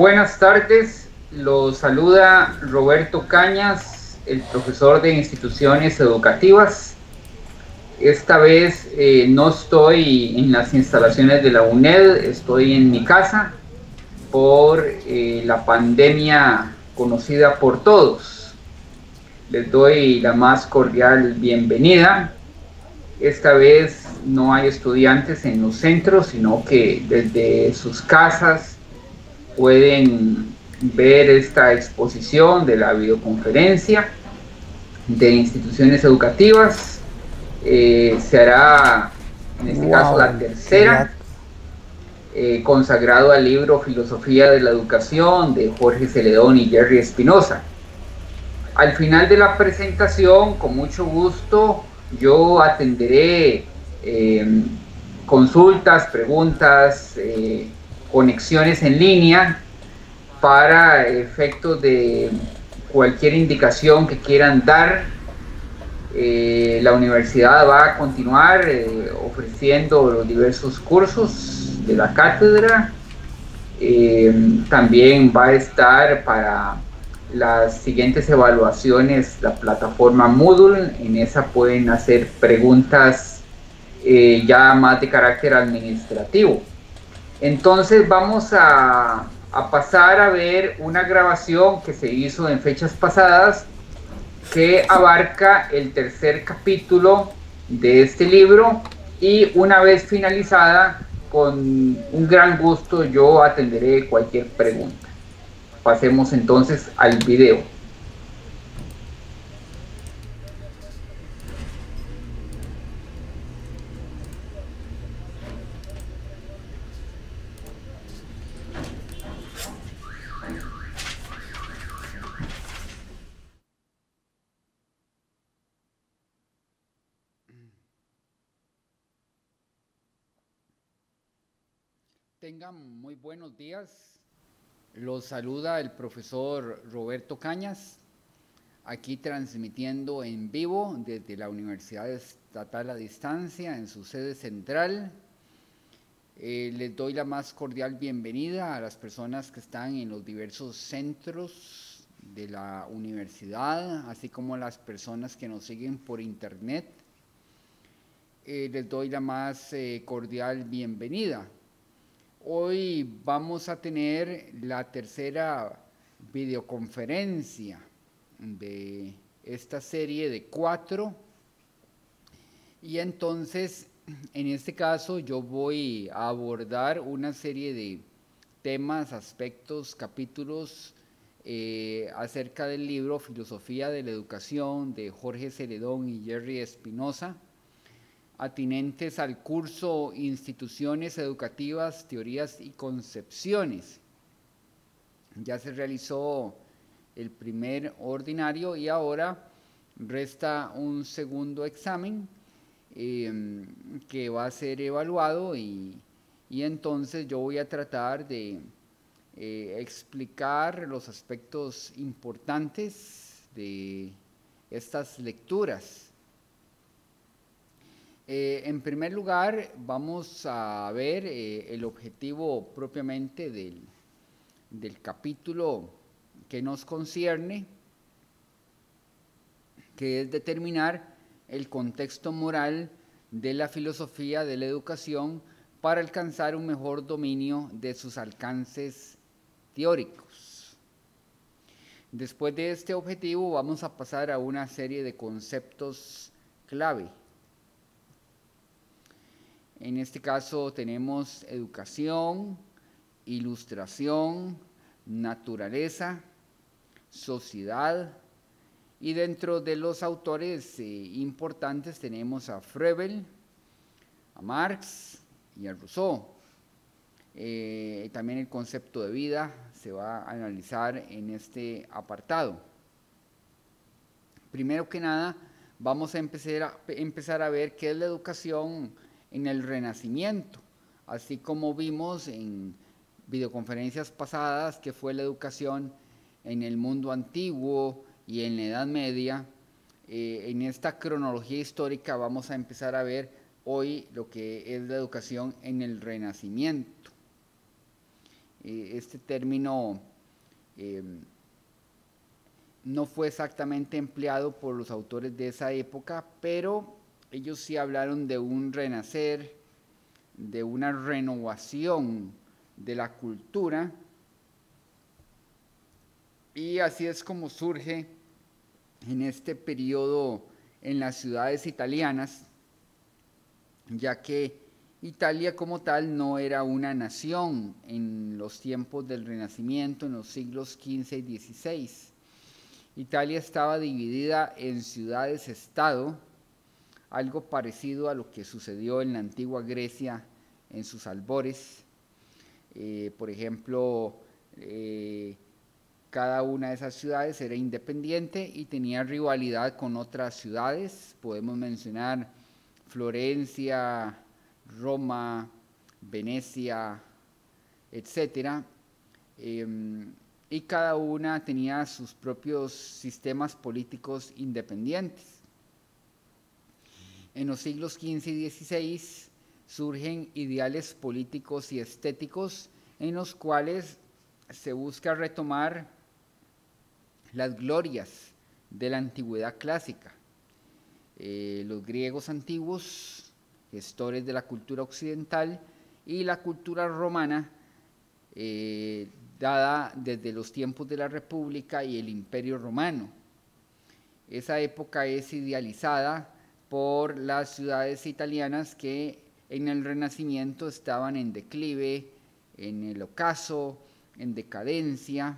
Buenas tardes, los saluda Roberto Cañas, el profesor de instituciones educativas. Esta vez eh, no estoy en las instalaciones de la UNED, estoy en mi casa por eh, la pandemia conocida por todos. Les doy la más cordial bienvenida. Esta vez no hay estudiantes en los centros, sino que desde sus casas pueden ver esta exposición de la videoconferencia de instituciones educativas. Eh, se hará, en este caso, la tercera, eh, consagrado al libro Filosofía de la Educación de Jorge Celedón y Jerry Espinosa. Al final de la presentación, con mucho gusto, yo atenderé eh, consultas, preguntas, conexiones en línea para efectos de cualquier indicación que quieran dar. Eh, la universidad va a continuar eh, ofreciendo los diversos cursos de la cátedra. Eh, también va a estar para las siguientes evaluaciones la plataforma Moodle. En esa pueden hacer preguntas ya más de carácter administrativo. Entonces vamos a, pasar a ver una grabación que se hizo en fechas pasadas que abarca el tercer capítulo de este libro y una vez finalizada, con un gran gusto yo atenderé cualquier pregunta. Pasemos entonces al video. Muy buenos días. Los saluda el profesor Roberto Cañas, aquí transmitiendo en vivo desde la Universidad Estatal a Distancia en su sede central. Eh, les doy la más cordial bienvenida a las personas que están en los diversos centros de la universidad, así como las personas que nos siguen por internet. Eh, les doy la más eh, cordial bienvenida. Hoy vamos a tener la tercera videoconferencia de esta serie de cuatro. Y entonces, en este caso, yo voy a abordar una serie de temas, aspectos, capítulos eh, acerca del libro Filosofía de la Educación de Jorge Celedón y Jerry Espinosa atinentes al curso Instituciones Educativas, Teorías y Concepciones. Ya se realizó el primer ordinario y ahora resta un segundo examen em, que va a ser evaluado y, entonces yo voy a tratar de eh, explicar los aspectos importantes de estas lecturas eh, en primer lugar, vamos a ver eh, el objetivo propiamente del, del capítulo que nos concierne, que es determinar el contexto moral de la filosofía de la educación para alcanzar un mejor dominio de sus alcances teóricos. Después de este objetivo vamos a pasar a una serie de conceptos clave en este caso tenemos educación, ilustración, naturaleza, sociedad, y dentro de los autores eh, importantes tenemos a Frebel, a Marx y a Rousseau. Eh, también el concepto de vida se va a analizar en este apartado. Primero que nada, vamos a empezar a, empezar a ver qué es la educación en el Renacimiento, así como vimos en videoconferencias pasadas que fue la educación en el mundo antiguo y en la Edad Media. Eh, en esta cronología histórica vamos a empezar a ver hoy lo que es la educación en el Renacimiento. Eh, este término em, no fue exactamente empleado por los autores de esa época, pero ellos sí hablaron de un renacer, de una renovación de la cultura, y así es como surge en este periodo en las ciudades italianas, ya que Italia como tal no era una nación en los tiempos del Renacimiento, en los siglos XV y XVI. Italia estaba dividida en ciudades-estado, algo parecido a lo que sucedió en la antigua Grecia en sus albores. Eh, por ejemplo, eh, cada una de esas ciudades era independiente y tenía rivalidad con otras ciudades. Podemos mencionar Florencia, Roma, Venecia, etc. Em, y cada una tenía sus propios sistemas políticos independientes. En los siglos XV y XVI surgen ideales políticos y estéticos en los cuales se busca retomar las glorias de la antigüedad clásica. Eh, los griegos antiguos, gestores de la cultura occidental, y la cultura romana, eh, dada desde los tiempos de la República y el Imperio Romano. Esa época es idealizada por las ciudades italianas que en el Renacimiento estaban en declive, en el ocaso, en decadencia,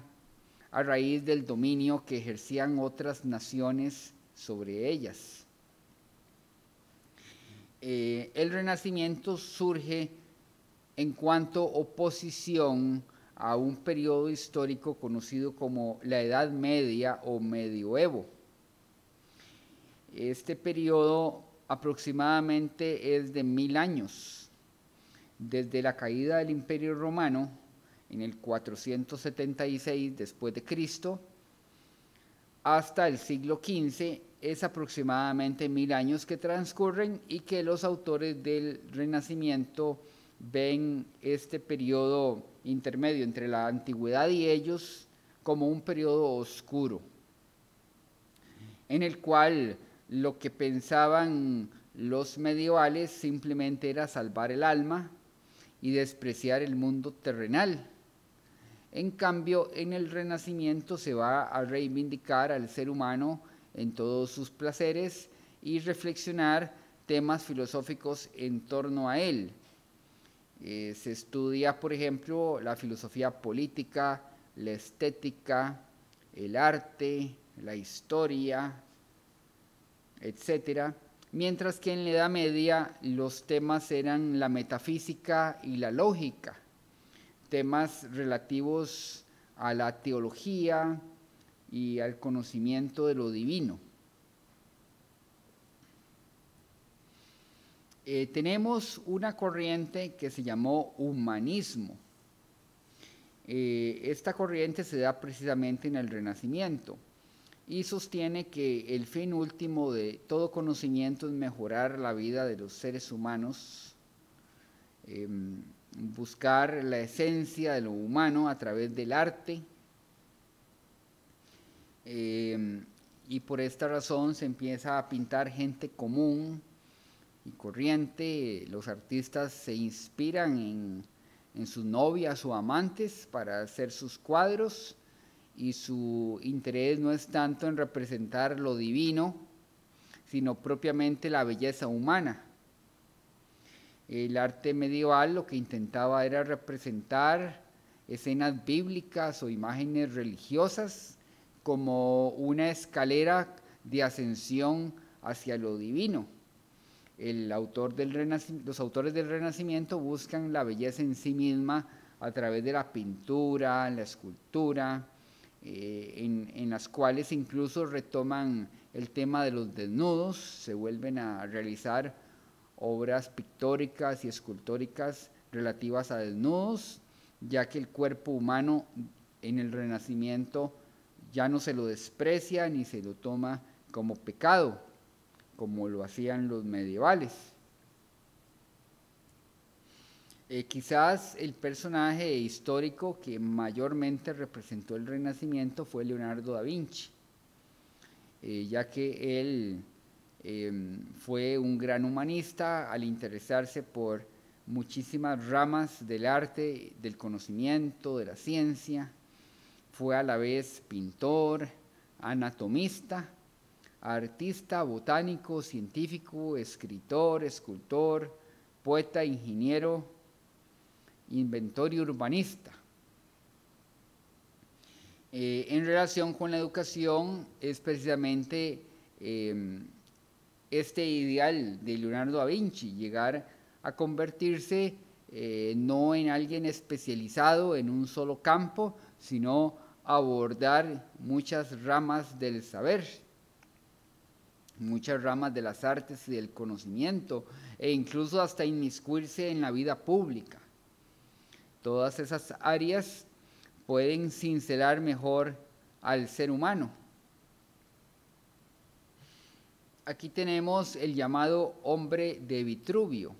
a raíz del dominio que ejercían otras naciones sobre ellas. Eh, el renacimiento surge en cuanto oposición a un periodo histórico conocido como la Edad Media o Medioevo. Este periodo aproximadamente es de mil años, desde la caída del Imperio Romano en el 476 después de Cristo hasta el siglo XV es aproximadamente mil años que transcurren y que los autores del Renacimiento ven este periodo intermedio entre la antigüedad y ellos como un periodo oscuro, en el cual lo que pensaban los medievales simplemente era salvar el alma y despreciar el mundo terrenal en cambio, en el Renacimiento se va a reivindicar al ser humano en todos sus placeres y reflexionar temas filosóficos en torno a él. Eh, se estudia, por ejemplo, la filosofía política, la estética, el arte, la historia, etc. Mientras que en la Edad Media los temas eran la metafísica y la lógica temas relativos a la teología y al conocimiento de lo divino. Eh, tenemos una corriente que se llamó humanismo. Eh, esta corriente se da precisamente en el Renacimiento y sostiene que el fin último de todo conocimiento es mejorar la vida de los seres humanos. Em, buscar la esencia de lo humano a través del arte. Eh, y por esta razón se empieza a pintar gente común y corriente. Los artistas se inspiran en, en sus novias o amantes para hacer sus cuadros y su interés no es tanto en representar lo divino, sino propiamente la belleza humana. El arte medieval lo que intentaba era representar escenas bíblicas o imágenes religiosas como una escalera de ascensión hacia lo divino. El autor del los autores del Renacimiento buscan la belleza en sí misma a través de la pintura, la escultura, eh, en, en, las cuales incluso retoman el tema de los desnudos, se vuelven a realizar obras pictóricas y escultóricas relativas a desnudos, ya que el cuerpo humano en el Renacimiento ya no se lo desprecia ni se lo toma como pecado, como lo hacían los medievales. Eh, quizás el personaje histórico que mayormente representó el Renacimiento fue Leonardo da Vinci, eh, ya que él em, fue un gran humanista al interesarse por muchísimas ramas del arte, del conocimiento, de la ciencia. Fue a la vez pintor, anatomista, artista, botánico, científico, escritor, escultor, poeta, ingeniero, inventor y urbanista. Eh, en relación con la educación es precisamente em, este ideal de Leonardo da Vinci, llegar a convertirse eh, no en alguien especializado en un solo campo, sino abordar muchas ramas del saber, muchas ramas de las artes y del conocimiento, e incluso hasta inmiscuirse en la vida pública. Todas esas áreas pueden cincelar mejor al ser humano. Aquí tenemos el llamado hombre de Vitruvio,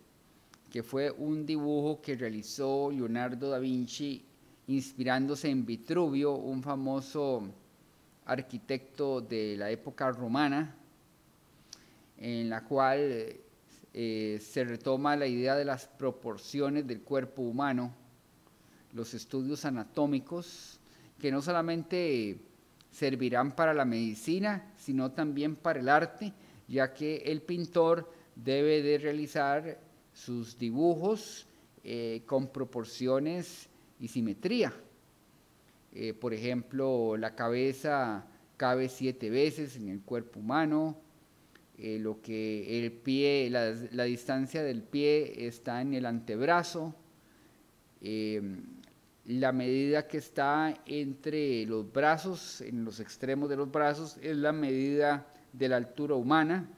que fue un dibujo que realizó Leonardo da Vinci inspirándose en Vitruvio, un famoso arquitecto de la época romana, en la cual eh, se retoma la idea de las proporciones del cuerpo humano, los estudios anatómicos, que no solamente servirán para la medicina, sino también para el arte, ya que el pintor debe de realizar sus dibujos eh, con proporciones y simetría. Eh, por ejemplo, la cabeza cabe siete veces en el cuerpo humano, eh, lo que el pie, la, distancia del pie está en el antebrazo, la medida que está entre los brazos, en los extremos de los brazos, es la medida de la altura humana.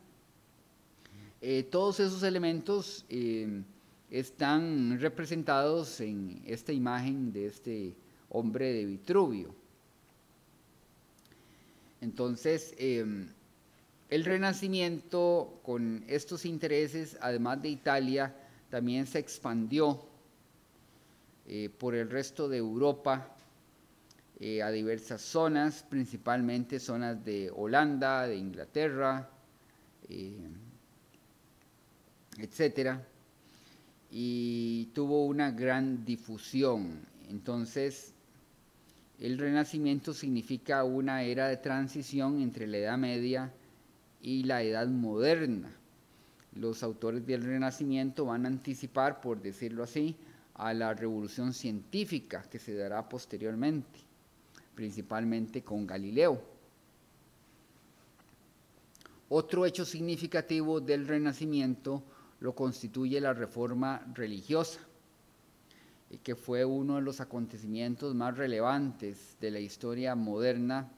todos esos elementos están representados en esta imagen de este hombre de Vitruvio. Entonces, em, el Renacimiento con estos intereses, además de Italia, también se expandió eh, por el resto de Europa eh, a diversas zonas, principalmente zonas de Holanda, de Inglaterra, eh, etcétera y tuvo una gran difusión. Entonces, el Renacimiento significa una era de transición entre la Edad Media y la Edad Moderna. Los autores del Renacimiento van a anticipar, por decirlo así, a la revolución científica que se dará posteriormente, principalmente con Galileo. Otro hecho significativo del Renacimiento lo constituye la reforma religiosa, que fue uno de los acontecimientos más relevantes de la historia moderna,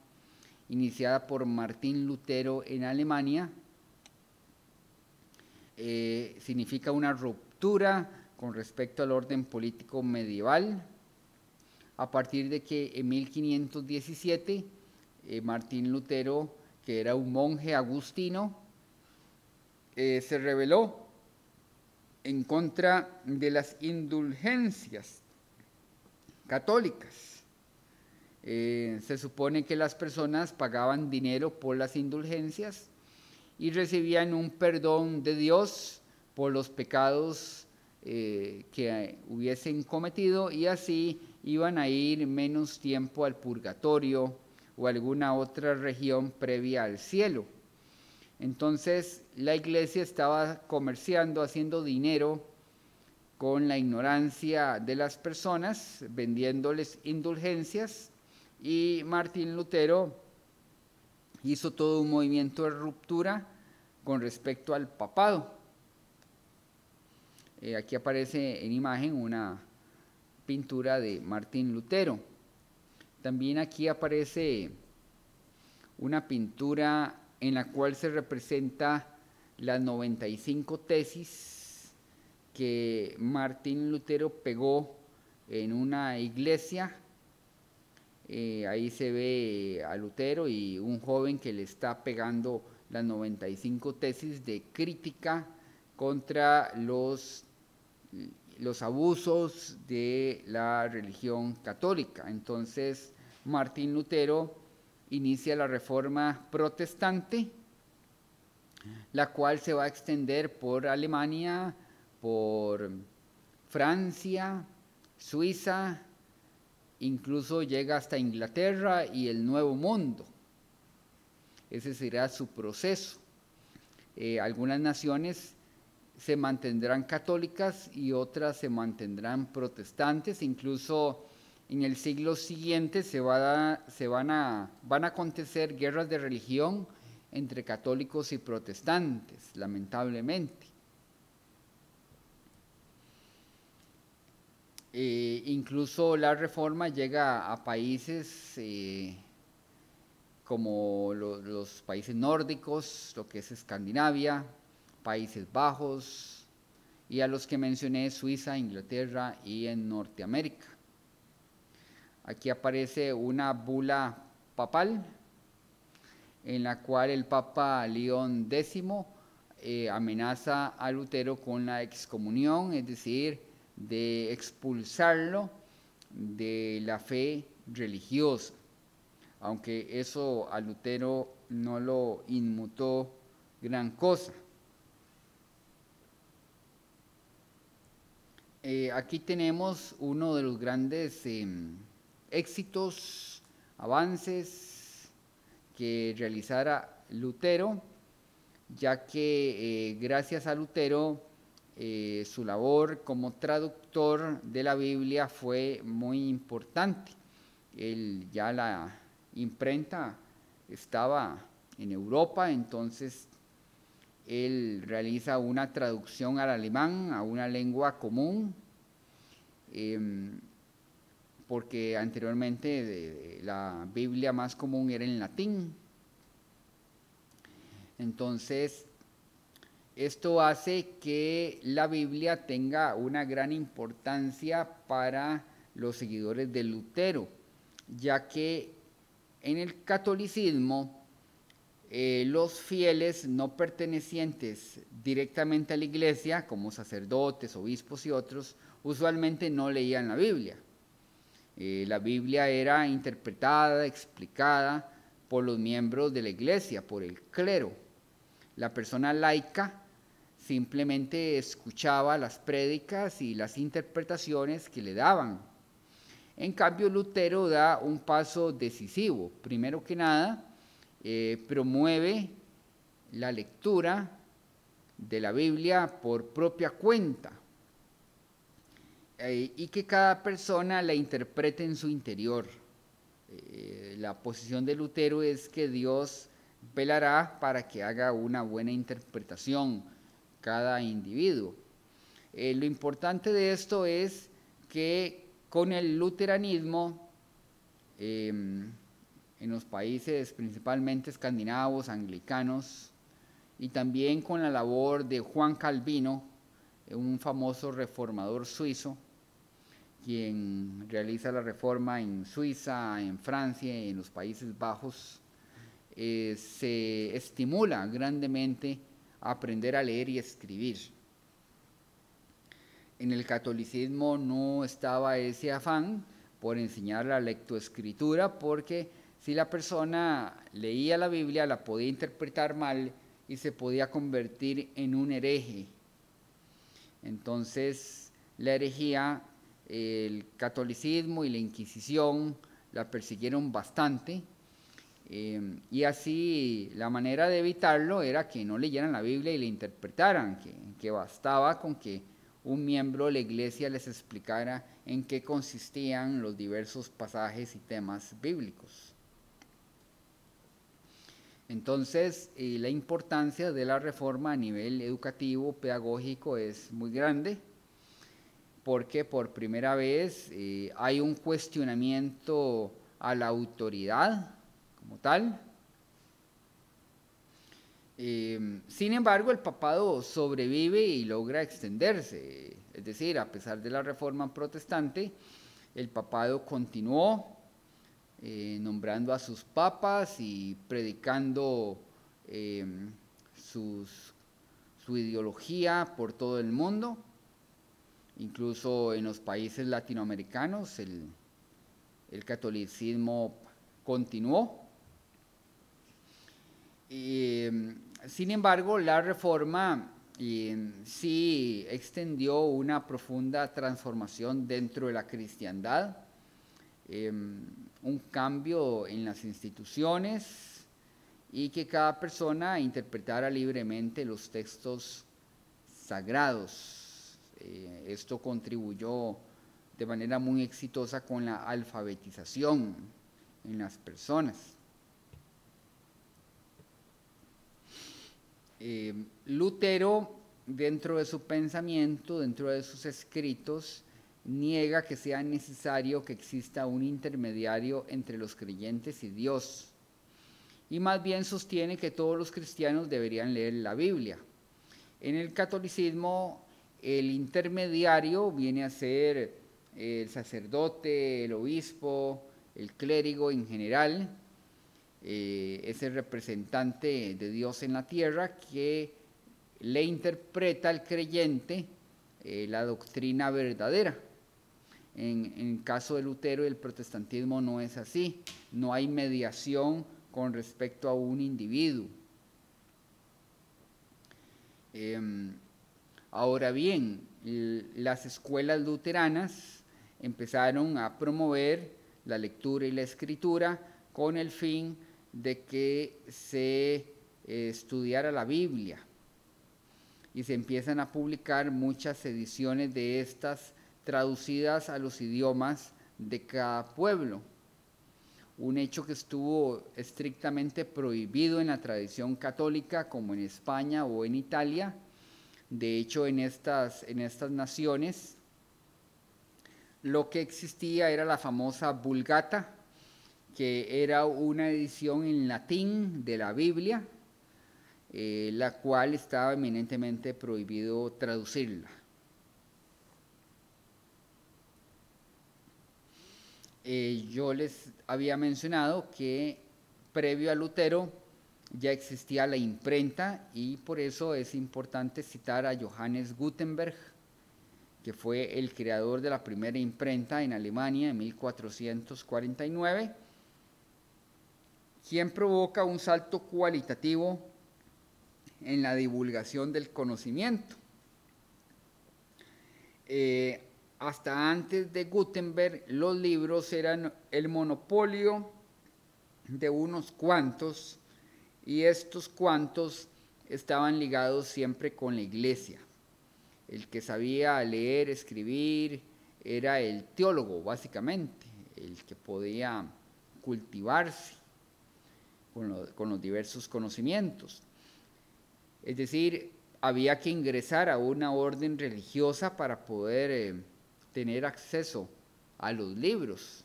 iniciada por Martín Lutero en Alemania. Eh, significa una ruptura con respecto al orden político medieval, a partir de que en 1517 eh, Martín Lutero, que era un monje agustino, eh, se rebeló en contra de las indulgencias católicas. Eh, se supone que las personas pagaban dinero por las indulgencias y recibían un perdón de Dios por los pecados eh, que hubiesen cometido y así iban a ir menos tiempo al purgatorio o alguna otra región previa al cielo. Entonces la iglesia estaba comerciando, haciendo dinero con la ignorancia de las personas, vendiéndoles indulgencias, y Martín Lutero hizo todo un movimiento de ruptura con respecto al papado. Eh, aquí aparece en imagen una pintura de Martín Lutero. También aquí aparece una pintura en la cual se representa las 95 tesis que Martín Lutero pegó en una iglesia. Eh, ahí se ve a Lutero y un joven que le está pegando las 95 tesis de crítica contra los los abusos de la religión católica. Entonces, Martín Lutero inicia la reforma protestante, la cual se va a extender por Alemania, por Francia, Suiza, incluso llega hasta Inglaterra y el Nuevo Mundo. Ese será su proceso. Eh, algunas naciones se mantendrán católicas y otras se mantendrán protestantes. Incluso en el siglo siguiente se, va se van, a, van a acontecer guerras de religión entre católicos y protestantes, lamentablemente. Eh, incluso la reforma llega a países eh, como los países nórdicos, lo que es Escandinavia, Países Bajos y a los que mencioné, Suiza, Inglaterra y en Norteamérica. Aquí aparece una bula papal en la cual el Papa León X eh, amenaza a Lutero con la excomunión, es decir, de expulsarlo de la fe religiosa, aunque eso a Lutero no lo inmutó gran cosa. Eh, aquí tenemos uno de los grandes em, éxitos, avances que realizara Lutero, ya que eh, gracias a Lutero eh, su labor como traductor de la Biblia fue muy importante. Él, ya la imprenta estaba en Europa, entonces él realiza una traducción al alemán, a una lengua común, em, porque anteriormente la Biblia más común era en latín. Entonces, esto hace que la Biblia tenga una gran importancia para los seguidores de Lutero, ya que en el catolicismo eh, los fieles no pertenecientes directamente a la iglesia, como sacerdotes, obispos y otros, usualmente no leían la Biblia. Eh, la Biblia era interpretada, explicada por los miembros de la iglesia, por el clero. La persona laica simplemente escuchaba las prédicas y las interpretaciones que le daban. En cambio, Lutero da un paso decisivo. Primero que nada, eh, promueve la lectura de la Biblia por propia cuenta eh, y que cada persona la interprete en su interior. Eh, la posición de Lutero es que Dios velará para que haga una buena interpretación cada individuo. Eh, lo importante de esto es que con el luteranismo, em, en los países principalmente escandinavos, anglicanos, y también con la labor de Juan Calvino, un famoso reformador suizo, quien realiza la reforma en Suiza, en Francia, en los Países Bajos, eh, se estimula grandemente aprender a leer y escribir. En el catolicismo no estaba ese afán por enseñar la lectoescritura porque si la persona leía la Biblia la podía interpretar mal y se podía convertir en un hereje. Entonces la herejía, el catolicismo y la Inquisición la persiguieron bastante Em, y así la manera de evitarlo era que no leyeran la Biblia y la interpretaran, que, que bastaba con que un miembro de la iglesia les explicara en qué consistían los diversos pasajes y temas bíblicos. Entonces, eh, la importancia de la reforma a nivel educativo, pedagógico es muy grande, porque por primera vez eh, hay un cuestionamiento a la autoridad como tal. Eh, sin embargo, el papado sobrevive y logra extenderse. Es decir, a pesar de la reforma protestante, el papado continuó eh, nombrando a sus papas y predicando su ideología por todo el mundo. Incluso en los países latinoamericanos el, catolicismo continuó. sin embargo, la reforma sí extendió una profunda transformación dentro de la cristiandad, em, un cambio en las instituciones y que cada persona interpretara libremente los textos sagrados. Eh, esto contribuyó de manera muy exitosa con la alfabetización en las personas. Eh, Lutero, dentro de su pensamiento, dentro de sus escritos, niega que sea necesario que exista un intermediario entre los creyentes y Dios. Y más bien sostiene que todos los cristianos deberían leer la Biblia. En el catolicismo, el intermediario viene a ser el sacerdote, el obispo, el clérigo en general, eh, es el representante de Dios en la tierra que le interpreta al creyente eh, la doctrina verdadera. En, el caso de Lutero y el protestantismo no es así, no hay mediación con respecto a un individuo. Em, ahora bien, las escuelas luteranas empezaron a promover la lectura y la escritura con el fin de que se eh, estudiara la Biblia y se empiezan a publicar muchas ediciones de estas traducidas a los idiomas de cada pueblo. Un hecho que estuvo estrictamente prohibido en la tradición católica, como en España o en Italia. De hecho, en estas, en estas naciones, lo que existía era la famosa Vulgata, que era una edición en latín de la Biblia, eh, la cual estaba eminentemente prohibido traducirla. Eh, yo les había mencionado que previo a Lutero ya existía la imprenta y por eso es importante citar a Johannes Gutenberg, que fue el creador de la primera imprenta en Alemania en 1449 quien provoca un salto cualitativo en la divulgación del conocimiento. Eh, hasta antes de Gutenberg, los libros eran el monopolio de unos cuantos y estos cuantos estaban ligados siempre con la iglesia. El que sabía leer, escribir, era el teólogo, básicamente, el que podía cultivarse con, los diversos conocimientos. Es decir, había que ingresar a una orden religiosa para poder eh, tener acceso a los libros,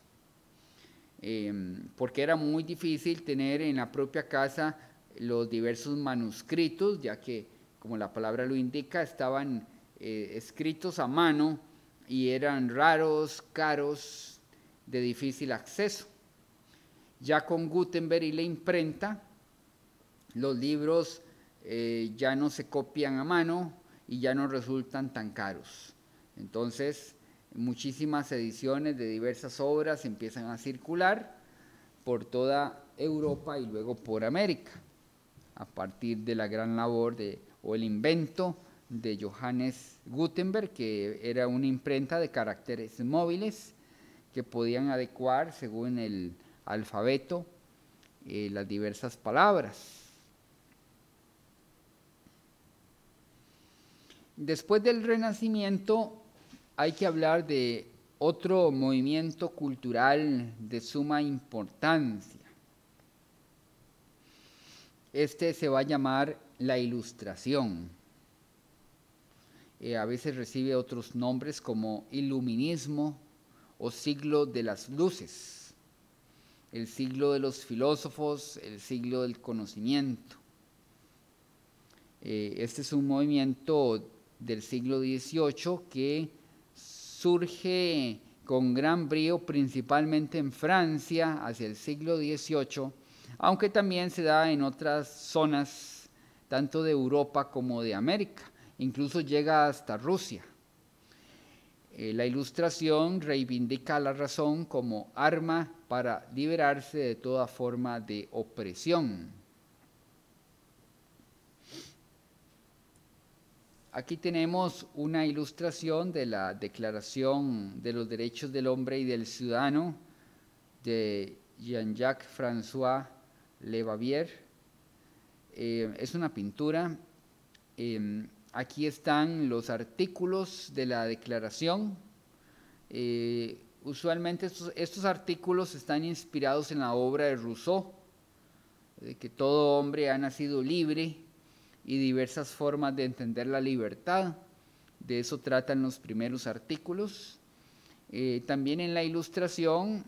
em, porque era muy difícil tener en la propia casa los diversos manuscritos, ya que, como la palabra lo indica, estaban eh, escritos a mano y eran raros, caros, de difícil acceso. Ya con Gutenberg y la imprenta, los libros eh, ya no se copian a mano y ya no resultan tan caros. Entonces, muchísimas ediciones de diversas obras empiezan a circular por toda Europa y luego por América, a partir de la gran labor o el invento de Johannes Gutenberg, que era una imprenta de caracteres móviles que podían adecuar según el alfabeto eh, las diversas palabras. Después del Renacimiento hay que hablar de otro movimiento cultural de suma importancia. Este se va a llamar la Ilustración. Eh, a veces recibe otros nombres como Iluminismo o Siglo de las Luces el siglo de los filósofos, el siglo del conocimiento. Eh, este es un movimiento del siglo XVIII que surge con gran brío principalmente en Francia hacia el siglo XVIII, aunque también se da en otras zonas tanto de Europa como de América, incluso llega hasta Rusia. Eh, la ilustración reivindica la razón como arma para liberarse de toda forma de opresión. Aquí tenemos una ilustración de la Declaración de los Derechos del Hombre y del Ciudadano de Jean-Jacques François Le Bavier. Eh, es una pintura. Em, aquí están los artículos de la declaración. Eh, usualmente estos, artículos están inspirados en la obra de Rousseau, de que todo hombre ha nacido libre y diversas formas de entender la libertad. De eso tratan los primeros artículos. Eh, también en la ilustración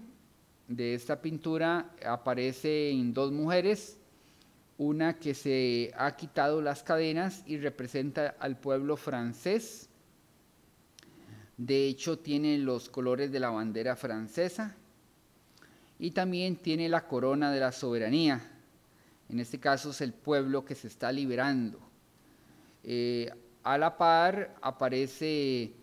de esta pintura aparecen dos mujeres, una que se ha quitado las cadenas y representa al pueblo francés. De hecho, tiene los colores de la bandera francesa y también tiene la corona de la soberanía. En este caso es el pueblo que se está liberando. Eh, a la par aparece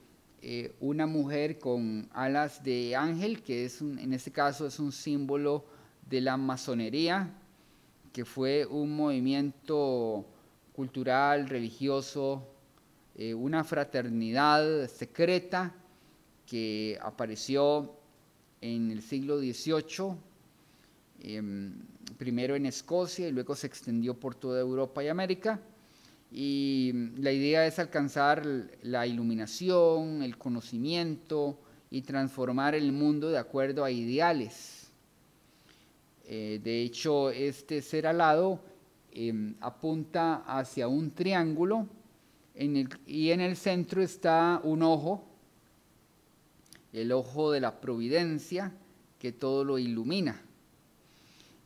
eh, una mujer con alas de ángel, que es en este caso es un símbolo de la masonería, que fue un movimiento cultural, religioso, eh, una fraternidad secreta que apareció en el siglo XVIII, em, primero en Escocia y luego se extendió por toda Europa y América y la idea es alcanzar la iluminación, el conocimiento y transformar el mundo de acuerdo a ideales. Eh, de hecho, este ser alado em, apunta hacia un triángulo y en el centro está un ojo, el ojo de la providencia que todo lo ilumina.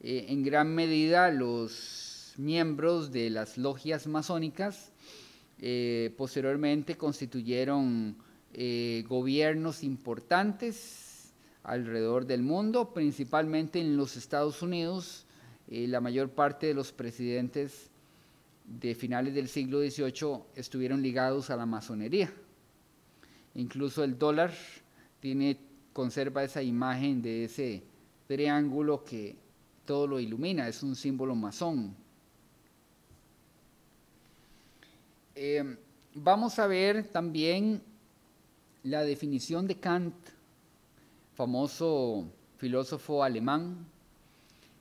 Eh, en gran medida los miembros de las logias masónicas eh, posteriormente constituyeron eh, gobiernos importantes alrededor del mundo, principalmente en los Estados Unidos. Eh, la mayor parte de los presidentes de finales del siglo XVIII estuvieron ligados a la masonería. Incluso el dólar tiene, conserva esa imagen de ese triángulo que todo lo ilumina, es un símbolo masón. Eh, vamos a ver también la definición de Kant, famoso filósofo alemán.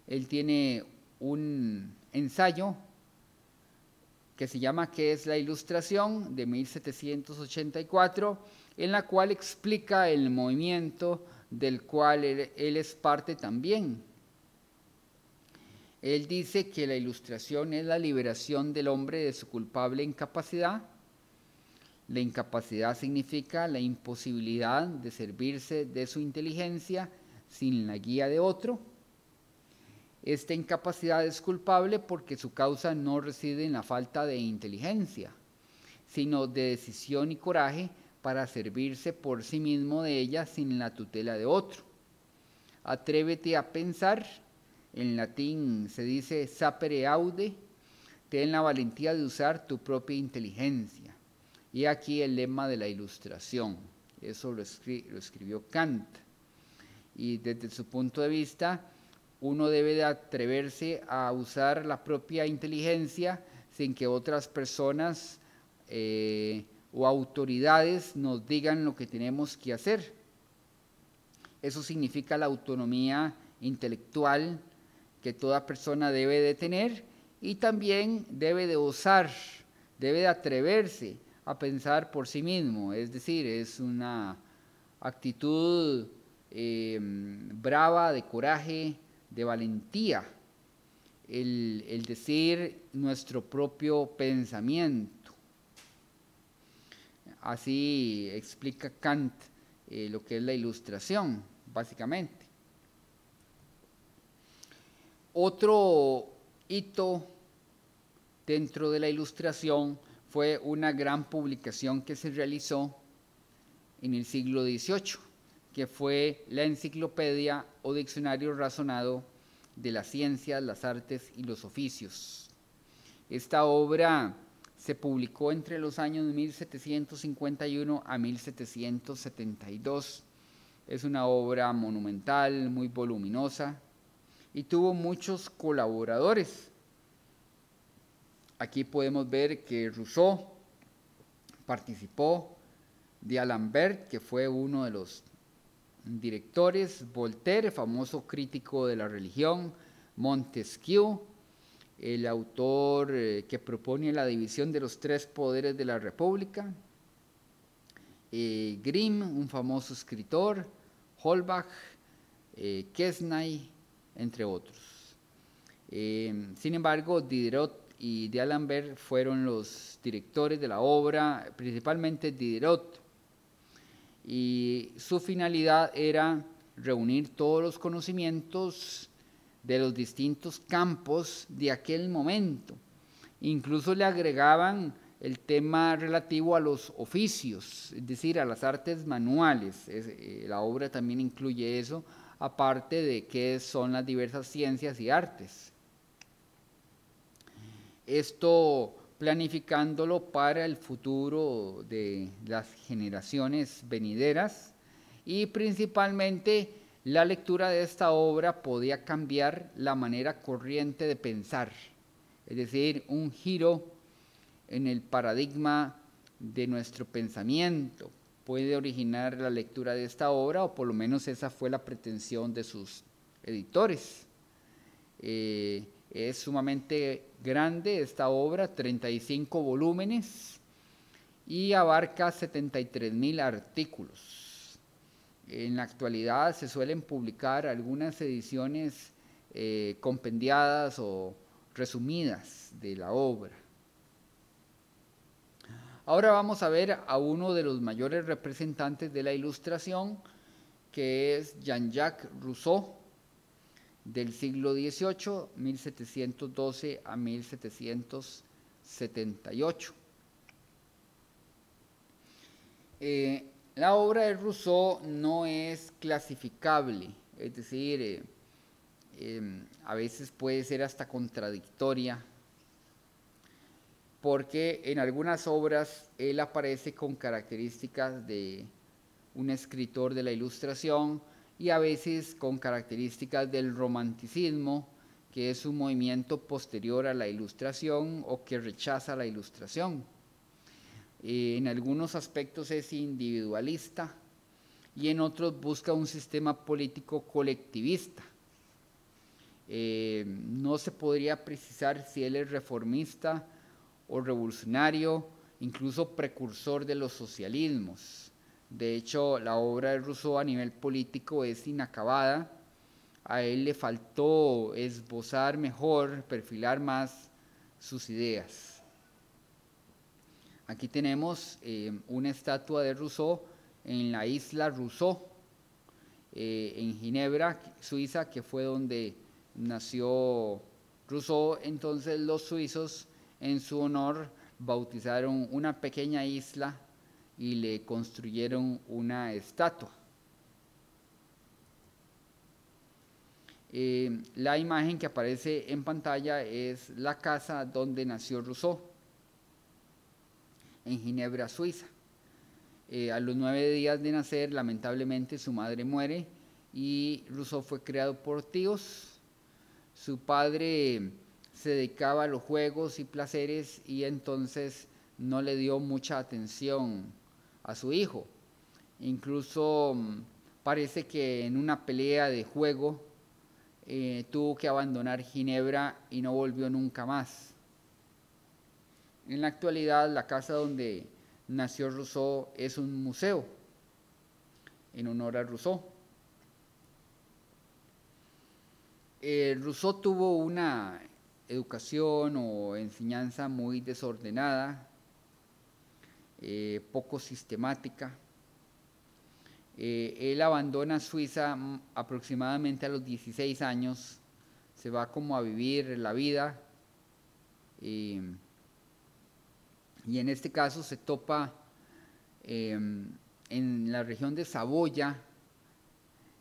Él tiene un ensayo que se llama ¿Qué es la ilustración? de 1784, en la cual explica el movimiento del cual él es parte también. Él dice que la ilustración es la liberación del hombre de su culpable incapacidad. La incapacidad significa la imposibilidad de servirse de su inteligencia sin la guía de otro. Esta incapacidad es culpable porque su causa no reside en la falta de inteligencia, sino de decisión y coraje para servirse por sí mismo de ella sin la tutela de otro. Atrévete a pensar en latín se dice sapere aude, ten la valentía de usar tu propia inteligencia. Y aquí el lema de la ilustración. Eso lo, escribió Kant. Y desde su punto de vista, uno debe de atreverse a usar la propia inteligencia sin que otras personas eh, o autoridades nos digan lo que tenemos que hacer. Eso significa la autonomía intelectual, que toda persona debe de tener y también debe de osar, debe de atreverse a pensar por sí mismo, es decir, es una actitud em, brava, de coraje, de valentía, el, decir nuestro propio pensamiento. Así explica Kant eh, lo que es la ilustración, básicamente. Otro hito dentro de la ilustración fue una gran publicación que se realizó en el siglo XVIII, que fue la enciclopedia o diccionario razonado de las ciencias, las artes y los oficios. Esta obra se publicó entre los años 1751 a 1772. Es una obra monumental, muy voluminosa y tuvo muchos colaboradores. Aquí podemos ver que Rousseau participó, D'Alembert, que fue uno de los directores, Voltaire, famoso crítico de la religión, Montesquieu, el autor eh, que propone la división de los tres poderes de la República, eh, Grimm, un famoso escritor, Holbach, eh, Kesnay, entre otros. sin embargo, Diderot y D'Alembert fueron los directores de la obra, principalmente Diderot, y su finalidad era reunir todos los conocimientos de los distintos campos de aquel momento. Incluso le agregaban el tema relativo a los oficios, es decir, a las artes manuales. Eh, la obra también incluye eso, aparte de qué son las diversas ciencias y artes. Esto planificándolo para el futuro de las generaciones venideras y principalmente la lectura de esta obra podía cambiar la manera corriente de pensar, es decir, un giro en el paradigma de nuestro pensamiento. Puede originar la lectura de esta obra, o por lo menos esa fue la pretensión de sus editores. Eh, es sumamente grande esta obra, 35 volúmenes, y abarca 73 mil artículos. En la actualidad se suelen publicar algunas ediciones eh, compendiadas o resumidas de la obra. Ahora vamos a ver a uno de los mayores representantes de la ilustración, que es Jean-Jacques Rousseau, del siglo XVIII, 1712 a 1778. La obra de Rousseau no es clasificable, es decir, eh, em, a veces puede ser hasta contradictoria, porque en algunas obras él aparece con características de un escritor de la ilustración y a veces con características del romanticismo, que es un movimiento posterior a la ilustración o que rechaza la ilustración. Eh, en algunos aspectos es individualista y en otros busca un sistema político colectivista. Eh, no se podría precisar si él es reformista o revolucionario, incluso precursor de los socialismos. De hecho, la obra de Rousseau a nivel político es inacabada. A él le faltó esbozar mejor, perfilar más sus ideas. Aquí tenemos eh, una estatua de Rousseau en la isla Rousseau, eh, en Ginebra, Suiza, que fue donde nació Rousseau. Entonces los suizos en su honor bautizaron una pequeña isla y le construyeron una estatua. Eh, la imagen que aparece en pantalla es la casa donde nació Rousseau en Ginebra, Suiza. Eh, a los nueve días de nacer, lamentablemente, su madre muere y Rousseau fue criado por tíos. Su padre se dedicaba a los juegos y placeres y entonces no le dio mucha atención a su hijo. Incluso mm, parece que en una pelea de juego eh, tuvo que abandonar Ginebra y no volvió nunca más. En la actualidad, la casa donde nació Rousseau es un museo en honor a Rousseau. Eh, Rousseau tuvo una educación o enseñanza muy desordenada, eh, poco sistemática. Eh, él abandona Suiza aproximadamente a los 16 años, se va como a vivir la vida y en este caso se topa em, en la región de Saboya,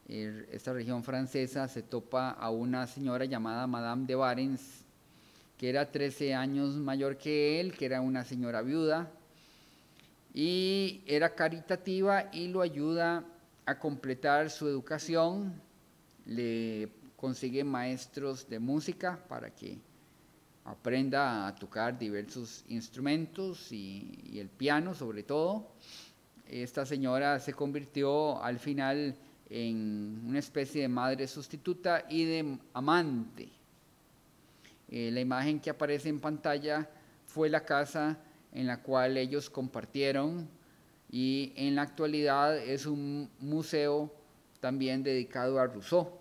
esta región francesa, se topa a una señora llamada Madame de Barens, que era 13 años mayor que él, que era una señora viuda, y era caritativa y lo ayuda a completar su educación, le consigue maestros de música para que aprenda a tocar diversos instrumentos y, el piano sobre todo. Esta señora se convirtió al final en una especie de madre sustituta y de amante. Eh, la imagen que aparece en pantalla fue la casa en la cual ellos compartieron y en la actualidad es un museo también dedicado a Rousseau.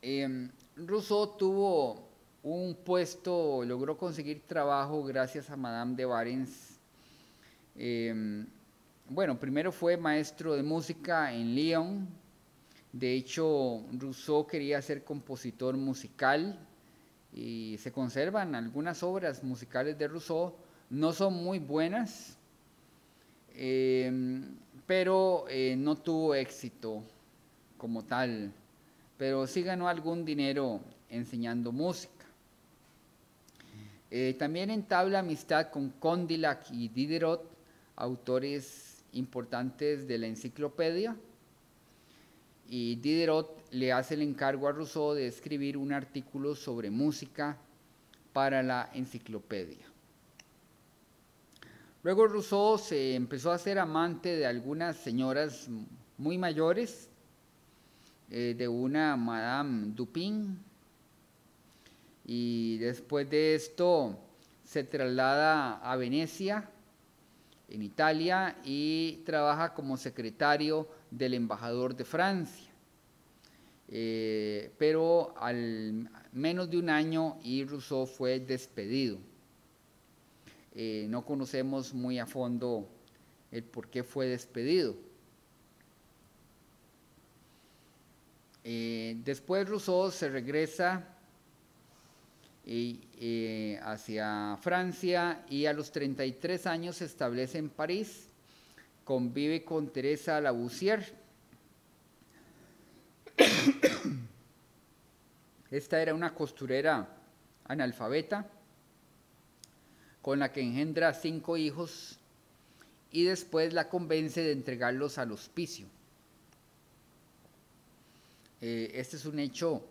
Em, Rousseau tuvo un puesto, logró conseguir trabajo gracias a Madame de Barens. Em, bueno, primero fue maestro de música en Lyon. De hecho, Rousseau quería ser compositor musical y se conservan algunas obras musicales de Rousseau. No son muy buenas, em, pero eh, no tuvo éxito como tal pero sí ganó algún dinero enseñando música. Eh, también entabla amistad con Condillac y Diderot, autores importantes de la enciclopedia. Y Diderot le hace el encargo a Rousseau de escribir un artículo sobre música para la enciclopedia. Luego Rousseau se empezó a ser amante de algunas señoras muy mayores eh, de una Madame Dupin. Y después de esto se traslada a Venecia, en Italia, y trabaja como secretario del embajador de Francia. Eh, pero al menos de un año y Rousseau fue despedido. Eh, no conocemos muy a fondo el por qué fue despedido. Eh, después Rousseau se regresa hacia Francia y a los 33 años se establece en París, convive con Teresa Laboussière. Esta era una costurera analfabeta con la que engendra cinco hijos y después la convence de entregarlos al hospicio. Eh, este es un hecho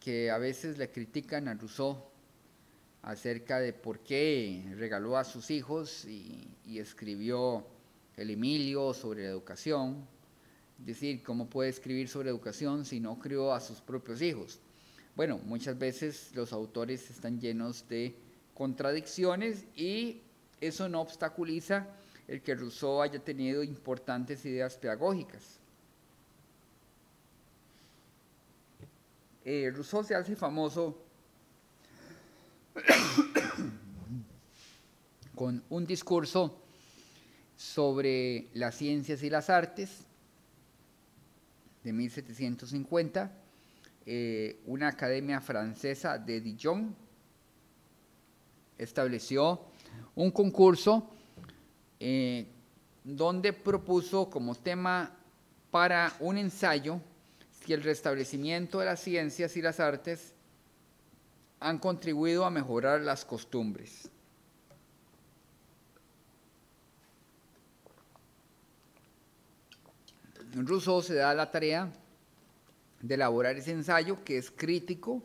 que a veces le critican a Rousseau acerca de por qué regaló a sus hijos y, escribió el Emilio sobre la educación. Es decir, ¿cómo puede escribir sobre educación si no crió a sus propios hijos? Bueno, muchas veces los autores están llenos de contradicciones y eso no obstaculiza el que Rousseau haya tenido importantes ideas pedagógicas. eh, Rousseau se hace famoso con un discurso sobre las ciencias y las artes de 1750, eh, una academia francesa de Dijon estableció un concurso eh, donde propuso como tema para un ensayo y el restablecimiento de las ciencias y las artes han contribuido a mejorar las costumbres. Rousseau se da la tarea de elaborar ese ensayo que es crítico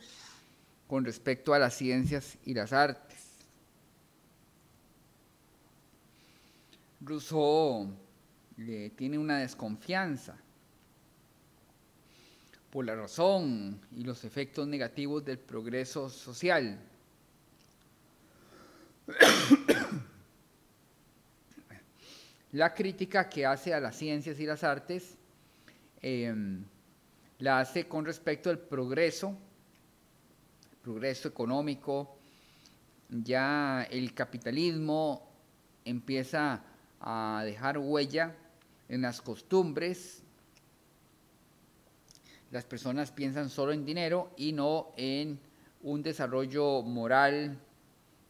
con respecto a las ciencias y las artes. Rousseau eh, tiene una desconfianza por la razón y los efectos negativos del progreso social. la crítica que hace a las ciencias y las artes em, la hace con respecto al progreso, progreso económico, ya el capitalismo empieza a dejar huella en las costumbres, las personas piensan solo en dinero y no en un desarrollo moral,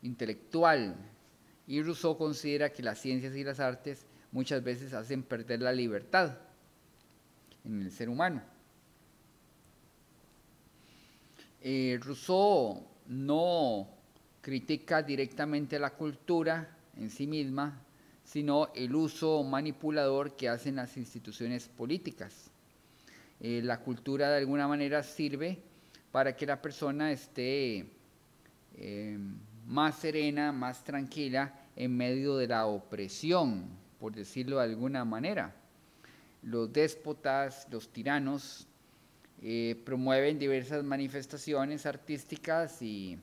intelectual. Y Rousseau considera que las ciencias y las artes muchas veces hacen perder la libertad en el ser humano. Eh, Rousseau no critica directamente la cultura en sí misma, sino el uso manipulador que hacen las instituciones políticas. Eh, la cultura de alguna manera sirve para que la persona esté eh, más serena, más tranquila en medio de la opresión, por decirlo de alguna manera. Los déspotas, los tiranos, eh, promueven diversas manifestaciones artísticas y,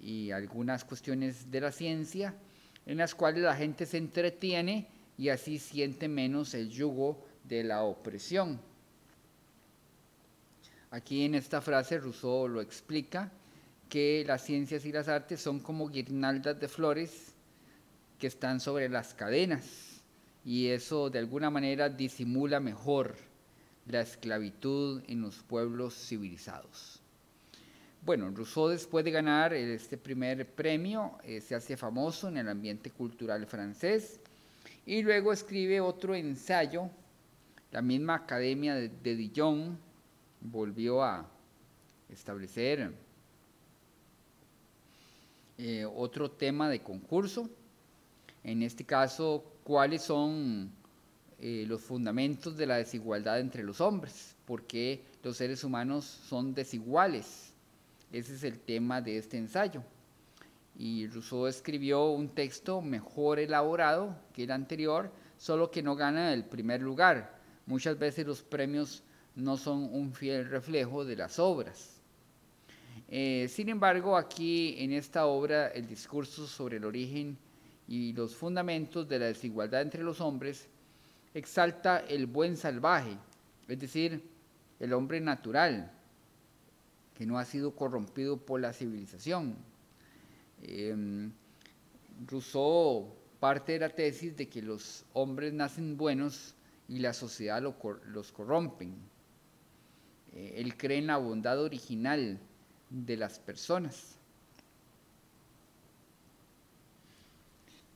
y algunas cuestiones de la ciencia en las cuales la gente se entretiene y así siente menos el yugo de la opresión. Aquí en esta frase Rousseau lo explica, que las ciencias y las artes son como guirnaldas de flores que están sobre las cadenas y eso de alguna manera disimula mejor la esclavitud en los pueblos civilizados. Bueno, Rousseau después de ganar este primer premio eh, se hace famoso en el ambiente cultural francés y luego escribe otro ensayo. La misma Academia de, Dijon volvió a establecer eh, otro tema de concurso. En este caso, cuáles son eh, los fundamentos de la desigualdad entre los hombres, porque los seres humanos son desiguales ese es el tema de este ensayo. Y Rousseau escribió un texto mejor elaborado que el anterior, solo que no gana el primer lugar. Muchas veces los premios no son un fiel reflejo de las obras. Eh, sin embargo, aquí en esta obra, el discurso sobre el origen y los fundamentos de la desigualdad entre los hombres exalta el buen salvaje, es decir, el hombre natural, que no ha sido corrompido por la civilización. Em, Rousseau parte de la tesis de que los hombres nacen buenos y la sociedad los corrompen. Eh, él cree en la bondad original de las personas.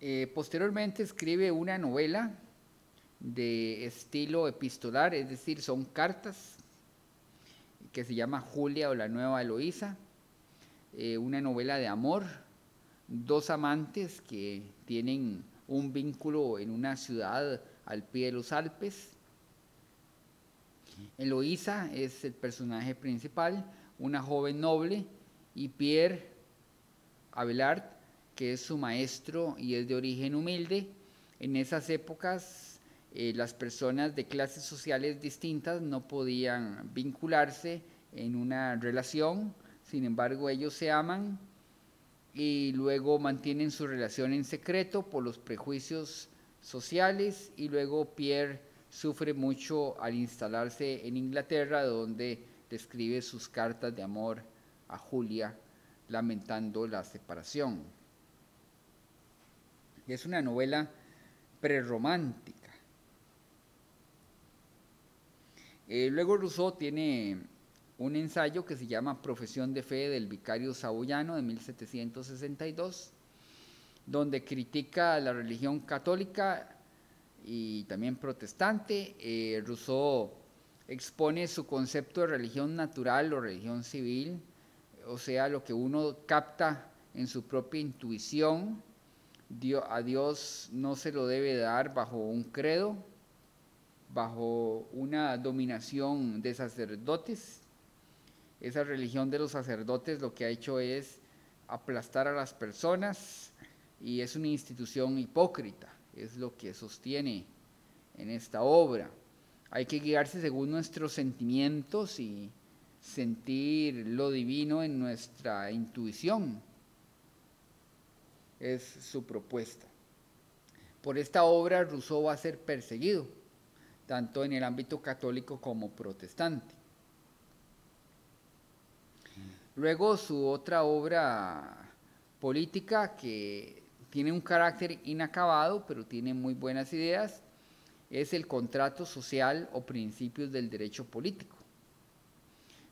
Eh, posteriormente escribe una novela de estilo epistolar, es decir, son cartas que se llama Julia o la nueva Eloísa, eh, una novela de amor, dos amantes que tienen un vínculo en una ciudad al pie de los Alpes. Eloísa es el personaje principal, una joven noble, y Pierre Abelard, que es su maestro y es de origen humilde. En esas épocas eh, las personas de clases sociales distintas no podían vincularse en una relación, sin embargo ellos se aman y luego mantienen su relación en secreto por los prejuicios sociales y luego Pierre sufre mucho al instalarse en Inglaterra donde describe sus cartas de amor a Julia lamentando la separación. Es una novela prerromántica Eh, luego Rousseau tiene un ensayo que se llama Profesión de Fe del Vicario Saboyano de 1762, donde critica la religión católica y también protestante. Eh, Rousseau expone su concepto de religión natural o religión civil, o sea, lo que uno capta en su propia intuición. A Dios no se lo debe dar bajo un credo, bajo una dominación de sacerdotes. Esa religión de los sacerdotes lo que ha hecho es aplastar a las personas y es una institución hipócrita, es lo que sostiene en esta obra. Hay que guiarse según nuestros sentimientos y sentir lo divino en nuestra intuición. Es su propuesta. Por esta obra Rousseau va a ser perseguido tanto en el ámbito católico como protestante. Luego su otra obra política que tiene un carácter inacabado, pero tiene muy buenas ideas, es el contrato social o principios del derecho político.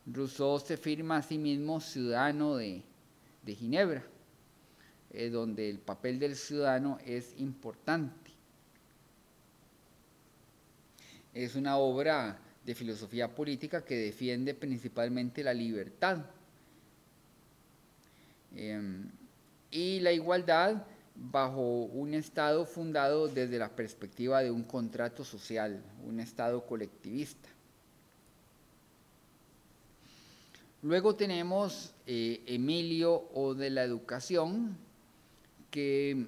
Rousseau se firma a sí mismo ciudadano de, Ginebra, eh, donde el papel del ciudadano es importante. es una obra de filosofía política que defiende principalmente la libertad Em, y la igualdad bajo un Estado fundado desde la perspectiva de un contrato social, un Estado colectivista. Luego tenemos eh, Emilio o de la educación, que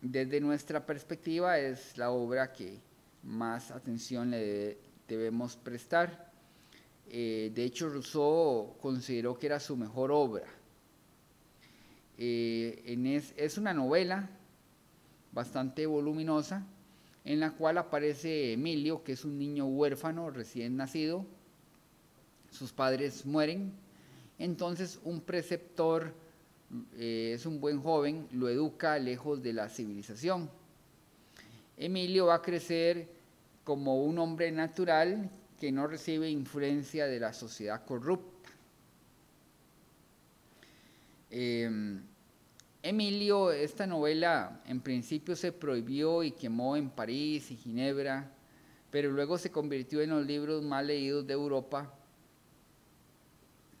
desde nuestra perspectiva es la obra que más atención le debemos prestar. Eh, de hecho, Rousseau consideró que era su mejor obra. Eh, es, una novela bastante voluminosa en la cual aparece Emilio, que es un niño huérfano recién nacido. Sus padres mueren. Entonces un preceptor eh, es un buen joven, lo educa lejos de la civilización. Emilio va a crecer como un hombre natural que no recibe influencia de la sociedad corrupta. Em, Emilio, esta novela en principio se prohibió y quemó en París y Ginebra, pero luego se convirtió en los libros más leídos de Europa.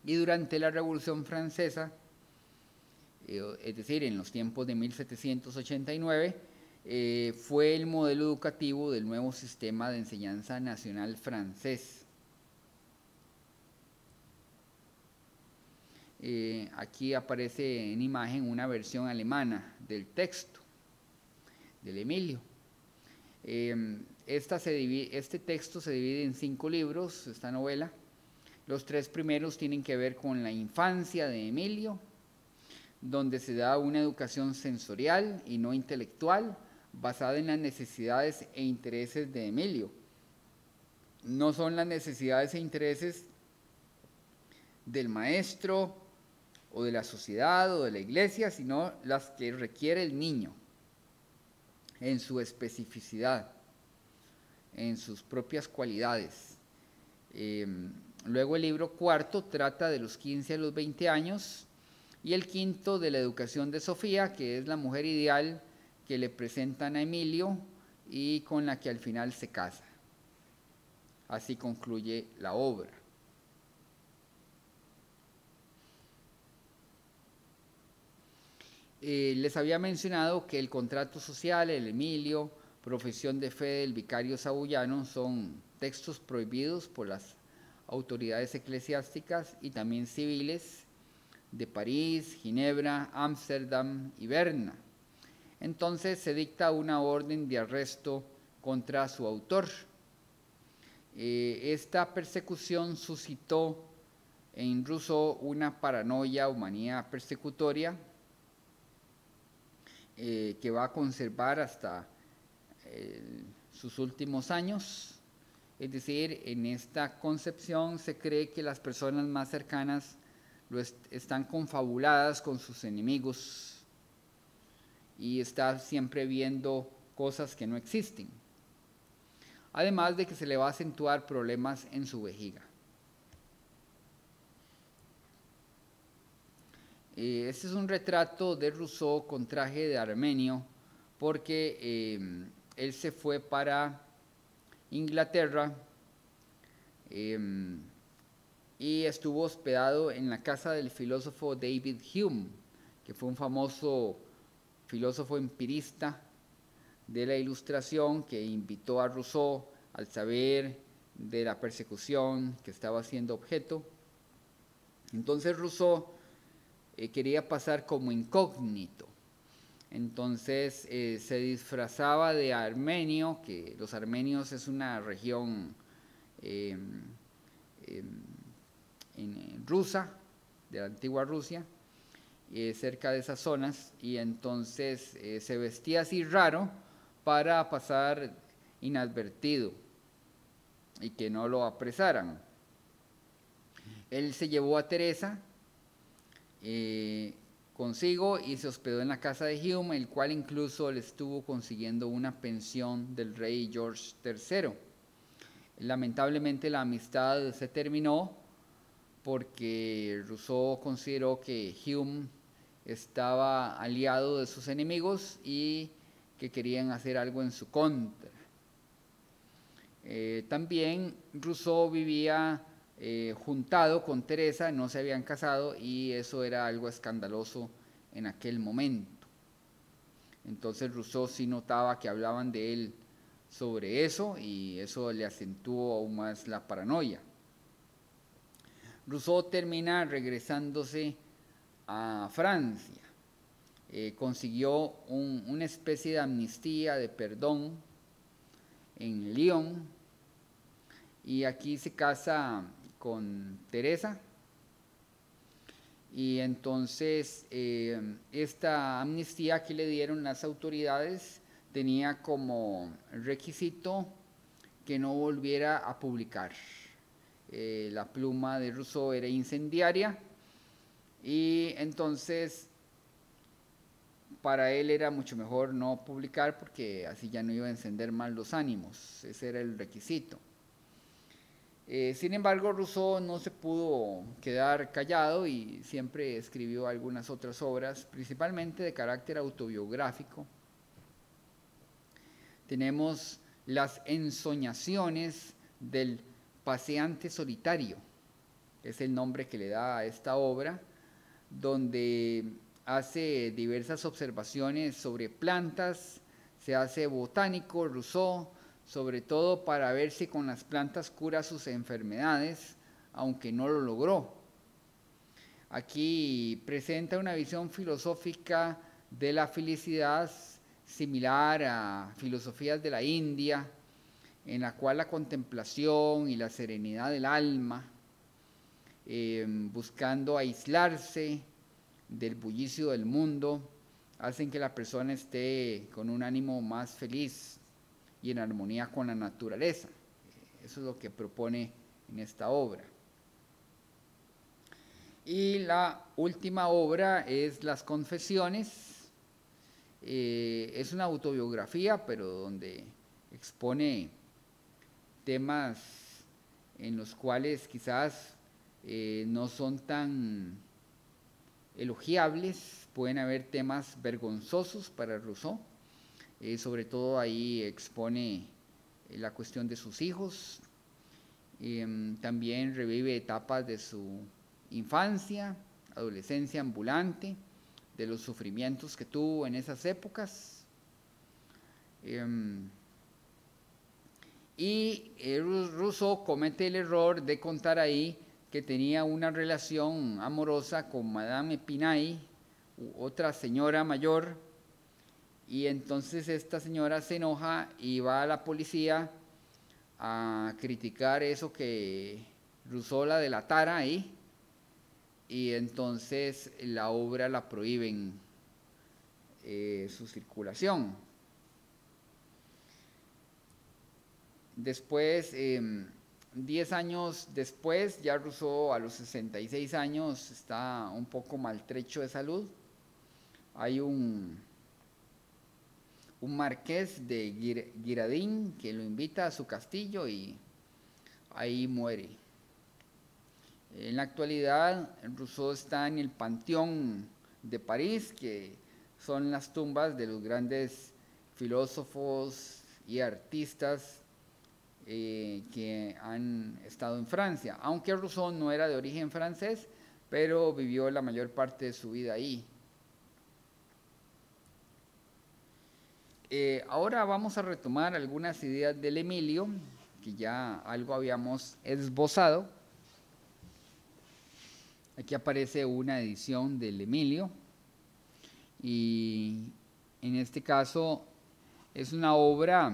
Y durante la Revolución Francesa, es decir, en los tiempos de 1789, eh, fue el modelo educativo del nuevo sistema de enseñanza nacional francés. Eh, aquí aparece en imagen una versión alemana del texto del Emilio. Esta este texto se divide en cinco libros, esta novela. Los tres primeros tienen que ver con la infancia de Emilio, donde se da una educación sensorial y no intelectual basada en las necesidades e intereses de Emilio. No son las necesidades e intereses del maestro o de la sociedad o de la iglesia, sino las que requiere el niño en su especificidad, en sus propias cualidades. Em, luego el libro cuarto trata de los 15 a los 20 años y el quinto de la educación de Sofía, que es la mujer ideal que le presentan a Emilio y con la que al final se casa. Así concluye la obra. Eh, les había mencionado que el contrato social, el Emilio, profesión de fe del vicario sabullano son textos prohibidos por las autoridades eclesiásticas y también civiles de París, Ginebra, Ámsterdam y Berna. Entonces se dicta una orden de arresto contra su autor. Eh, esta persecución suscitó en Rousseau una paranoia o manía persecutoria eh, que va a conservar hasta eh, sus últimos años. Es decir, en esta concepción se cree que las personas más cercanas están confabuladas con sus enemigos y está siempre viendo cosas que no existen. Además de que se le va a acentuar problemas en su vejiga. Eh, este es un retrato de Rousseau con traje de armenio porque eh, él se fue para Inglaterra eh, y estuvo hospedado en la casa del filósofo David Hume, que fue un famoso filósofo empirista de la Ilustración que invitó a Rousseau al saber de la persecución que estaba siendo objeto. Entonces Rousseau eh, quería pasar como incógnito. Entonces eh, se disfrazaba de armenio, que los armenios es una región em, em, en, rusa, de la antigua Rusia, eh, cerca de esas zonas, y entonces eh, se vestía así raro para pasar inadvertido y que no lo apresaran. Él se llevó a Teresa eh, consigo y se hospedó en la casa de Hume, el cual incluso le estuvo consiguiendo una pensión del rey George III. Lamentablemente la amistad se terminó porque Rousseau consideró que Hume estaba aliado de sus enemigos y que querían hacer algo en su contra. Eh, también Rousseau vivía eh, juntado con Teresa, no se habían casado y eso era algo escandaloso en aquel momento. Entonces Rousseau sí notaba que hablaban de él sobre eso y eso le acentuó aún más la paranoia. Rousseau termina regresándose a Francia. Eh, consiguió una especie de amnistía, de perdón en Lyon y aquí se casa con Teresa y entonces eh, esta amnistía que le dieron las autoridades tenía como requisito que no volviera a publicar. Eh, la pluma de Rousseau era incendiaria y entonces para él era mucho mejor no publicar porque así ya no iba a encender mal los ánimos, ese era el requisito. Eh, sin embargo, Rousseau no se pudo quedar callado y siempre escribió algunas otras obras, principalmente de carácter autobiográfico, tenemos las ensoñaciones del paseante solitario, es el nombre que le da a esta obra, donde hace diversas observaciones sobre plantas, se hace botánico, Rousseau, sobre todo para ver si con las plantas cura sus enfermedades, aunque no lo logró. Aquí presenta una visión filosófica de la felicidad similar a filosofías de la India, en la cual la contemplación y la serenidad del alma, em, buscando aislarse del bullicio del mundo, hacen que la persona esté con un ánimo más feliz y en armonía con la naturaleza. Eso es lo que propone en esta obra. Y la última obra es Las Confesiones, eh, es una autobiografía, pero donde expone temas en los cuales quizás eh, no son tan elogiables, pueden haber temas vergonzosos para Rousseau, eh, sobre todo ahí expone la cuestión de sus hijos, em, también revive etapas de su infancia, adolescencia ambulante, de los sufrimientos que tuvo en esas épocas. Em, y Rousseau comete el error de contar ahí que tenía una relación amorosa con Madame Pinay, otra señora mayor, y entonces esta señora se enoja y va a la policía a criticar eso que Rousseau la delatara ahí, y entonces la obra la prohíben eh, su circulación. Después, 10 em, años después, ya Rousseau a los 66 años está un poco maltrecho de salud. Hay un, un marqués de Giradín que lo invita a su castillo y ahí muere. En la actualidad, Rousseau está en el Panteón de París, que son las tumbas de los grandes filósofos y artistas eh, que han estado en Francia. Aunque Rousseau no era de origen francés, pero vivió la mayor parte de su vida ahí. Eh, ahora vamos a retomar algunas ideas del Emilio, que ya algo habíamos esbozado. Aquí aparece una edición del Emilio y en este caso es una obra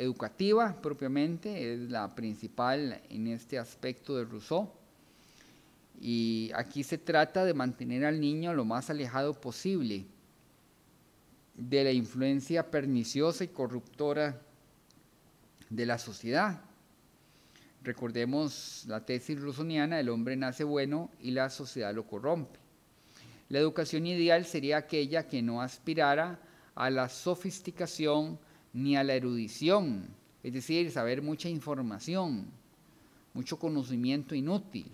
educativa propiamente, es la principal en este aspecto de Rousseau. Y aquí se trata de mantener al niño lo más alejado posible de la influencia perniciosa y corruptora de la sociedad. Recordemos la tesis rusoniana, el hombre nace bueno y la sociedad lo corrompe. La educación ideal sería aquella que no aspirara a la sofisticación ni a la erudición, es decir, saber mucha información, mucho conocimiento inútil.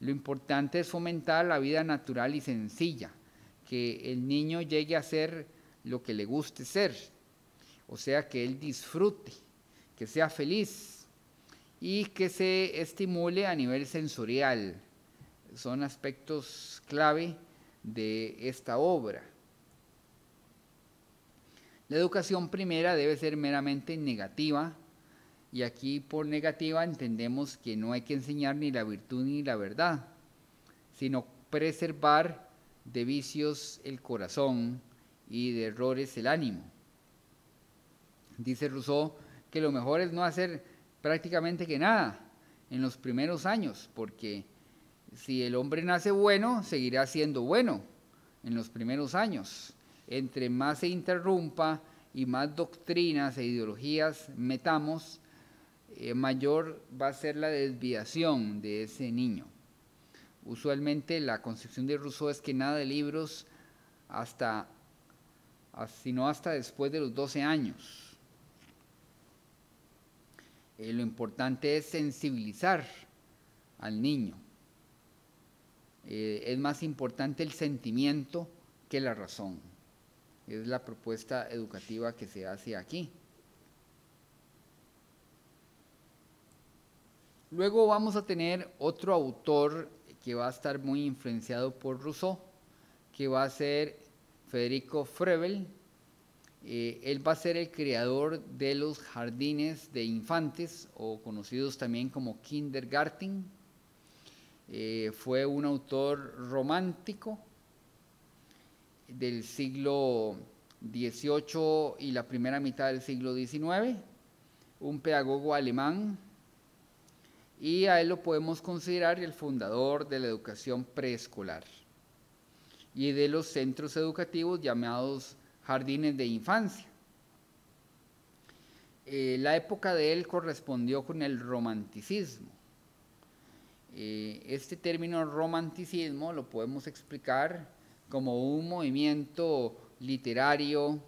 Lo importante es fomentar la vida natural y sencilla, que el niño llegue a ser lo que le guste ser, o sea, que él disfrute, que sea feliz, y que se estimule a nivel sensorial. Son aspectos clave de esta obra. La educación primera debe ser meramente negativa y aquí por negativa entendemos que no hay que enseñar ni la virtud ni la verdad, sino preservar de vicios el corazón y de errores el ánimo. Dice Rousseau que lo mejor es no hacer prácticamente que nada en los primeros años, porque si el hombre nace bueno, seguirá siendo bueno en los primeros años. Entre más se interrumpa y más doctrinas e ideologías metamos, eh, mayor va a ser la desviación de ese niño. Usualmente la concepción de Rousseau es que nada de libros hasta, sino hasta después de los 12 años. Eh, lo importante es sensibilizar al niño. Eh, es más importante el sentimiento que la razón. Es la propuesta educativa que se hace aquí. Luego vamos a tener otro autor que va a estar muy influenciado por Rousseau, que va a ser Federico Frebel. Eh, él va a ser el creador de los jardines de infantes, o conocidos también como kindergarten. Eh, fue un autor romántico del siglo XVIII y la primera mitad del siglo XIX, un pedagogo alemán y a él lo podemos considerar el fundador de la educación preescolar y de los centros educativos llamados jardines de infancia. Eh, la época de él correspondió con el romanticismo. Eh, este término romanticismo lo podemos explicar como un movimiento literario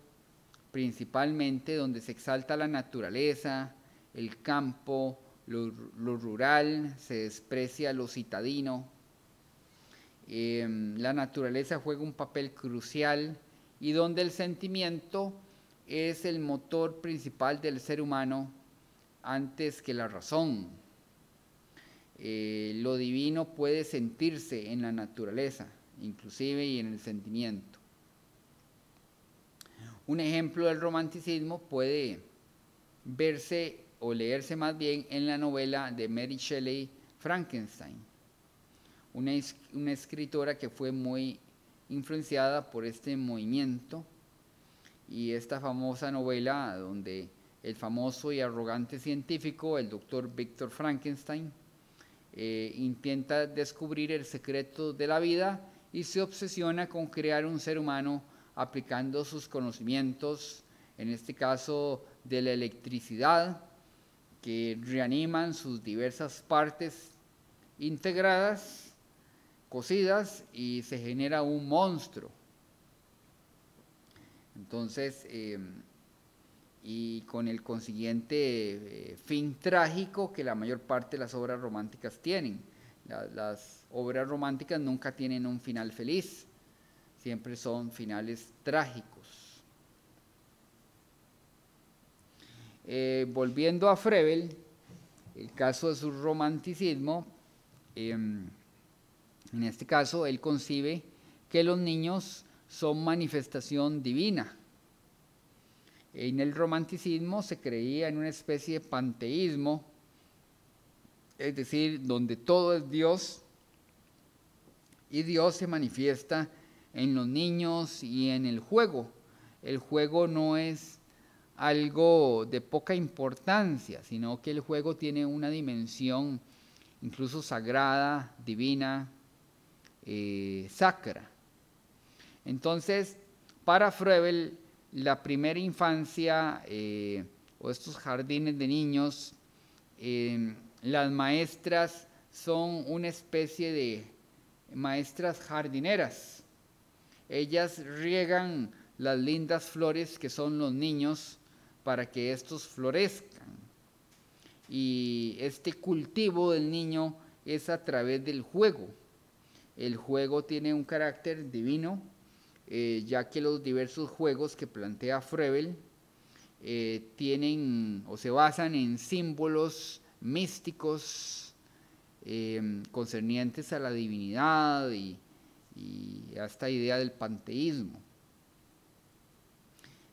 principalmente donde se exalta la naturaleza, el campo, lo, rural, se desprecia lo citadino. Em, la naturaleza juega un papel crucial y donde el sentimiento es el motor principal del ser humano antes que la razón. Eh, lo divino puede sentirse en la naturaleza, inclusive y en el sentimiento. Un ejemplo del romanticismo puede verse o leerse más bien en la novela de Mary Shelley Frankenstein, una, escritora que fue muy influenciada por este movimiento y esta famosa novela donde el famoso y arrogante científico, el doctor Victor Frankenstein, eh, intenta descubrir el secreto de la vida y se obsesiona con crear un ser humano aplicando sus conocimientos, en este caso de la electricidad, que reaniman sus diversas partes integradas, cocidas, y se genera un monstruo. Entonces, em, y con el consiguiente eh, fin trágico que la mayor parte de las obras románticas tienen. Las obras románticas nunca tienen un final feliz, siempre son finales trágicos. Eh, volviendo a Frebel, el caso de su romanticismo, em, en este caso él concibe que los niños son manifestación divina. En el romanticismo se creía en una especie de panteísmo, es decir, donde todo es Dios y Dios se manifiesta en los niños y en el juego. El juego no es algo de poca importancia, sino que el juego tiene una dimensión incluso sagrada, divina, eh, sacra. Entonces, para Froebel, la primera infancia eh, o estos jardines de niños, em, las maestras son una especie de maestras jardineras. Ellas riegan las lindas flores que son los niños para que estos florezcan. Y este cultivo del niño es a través del juego. El juego tiene un carácter divino, eh, ya que los diversos juegos que plantea Frebel eh, tienen o se basan en símbolos místicos eh, concernientes a la divinidad y, a esta idea del panteísmo.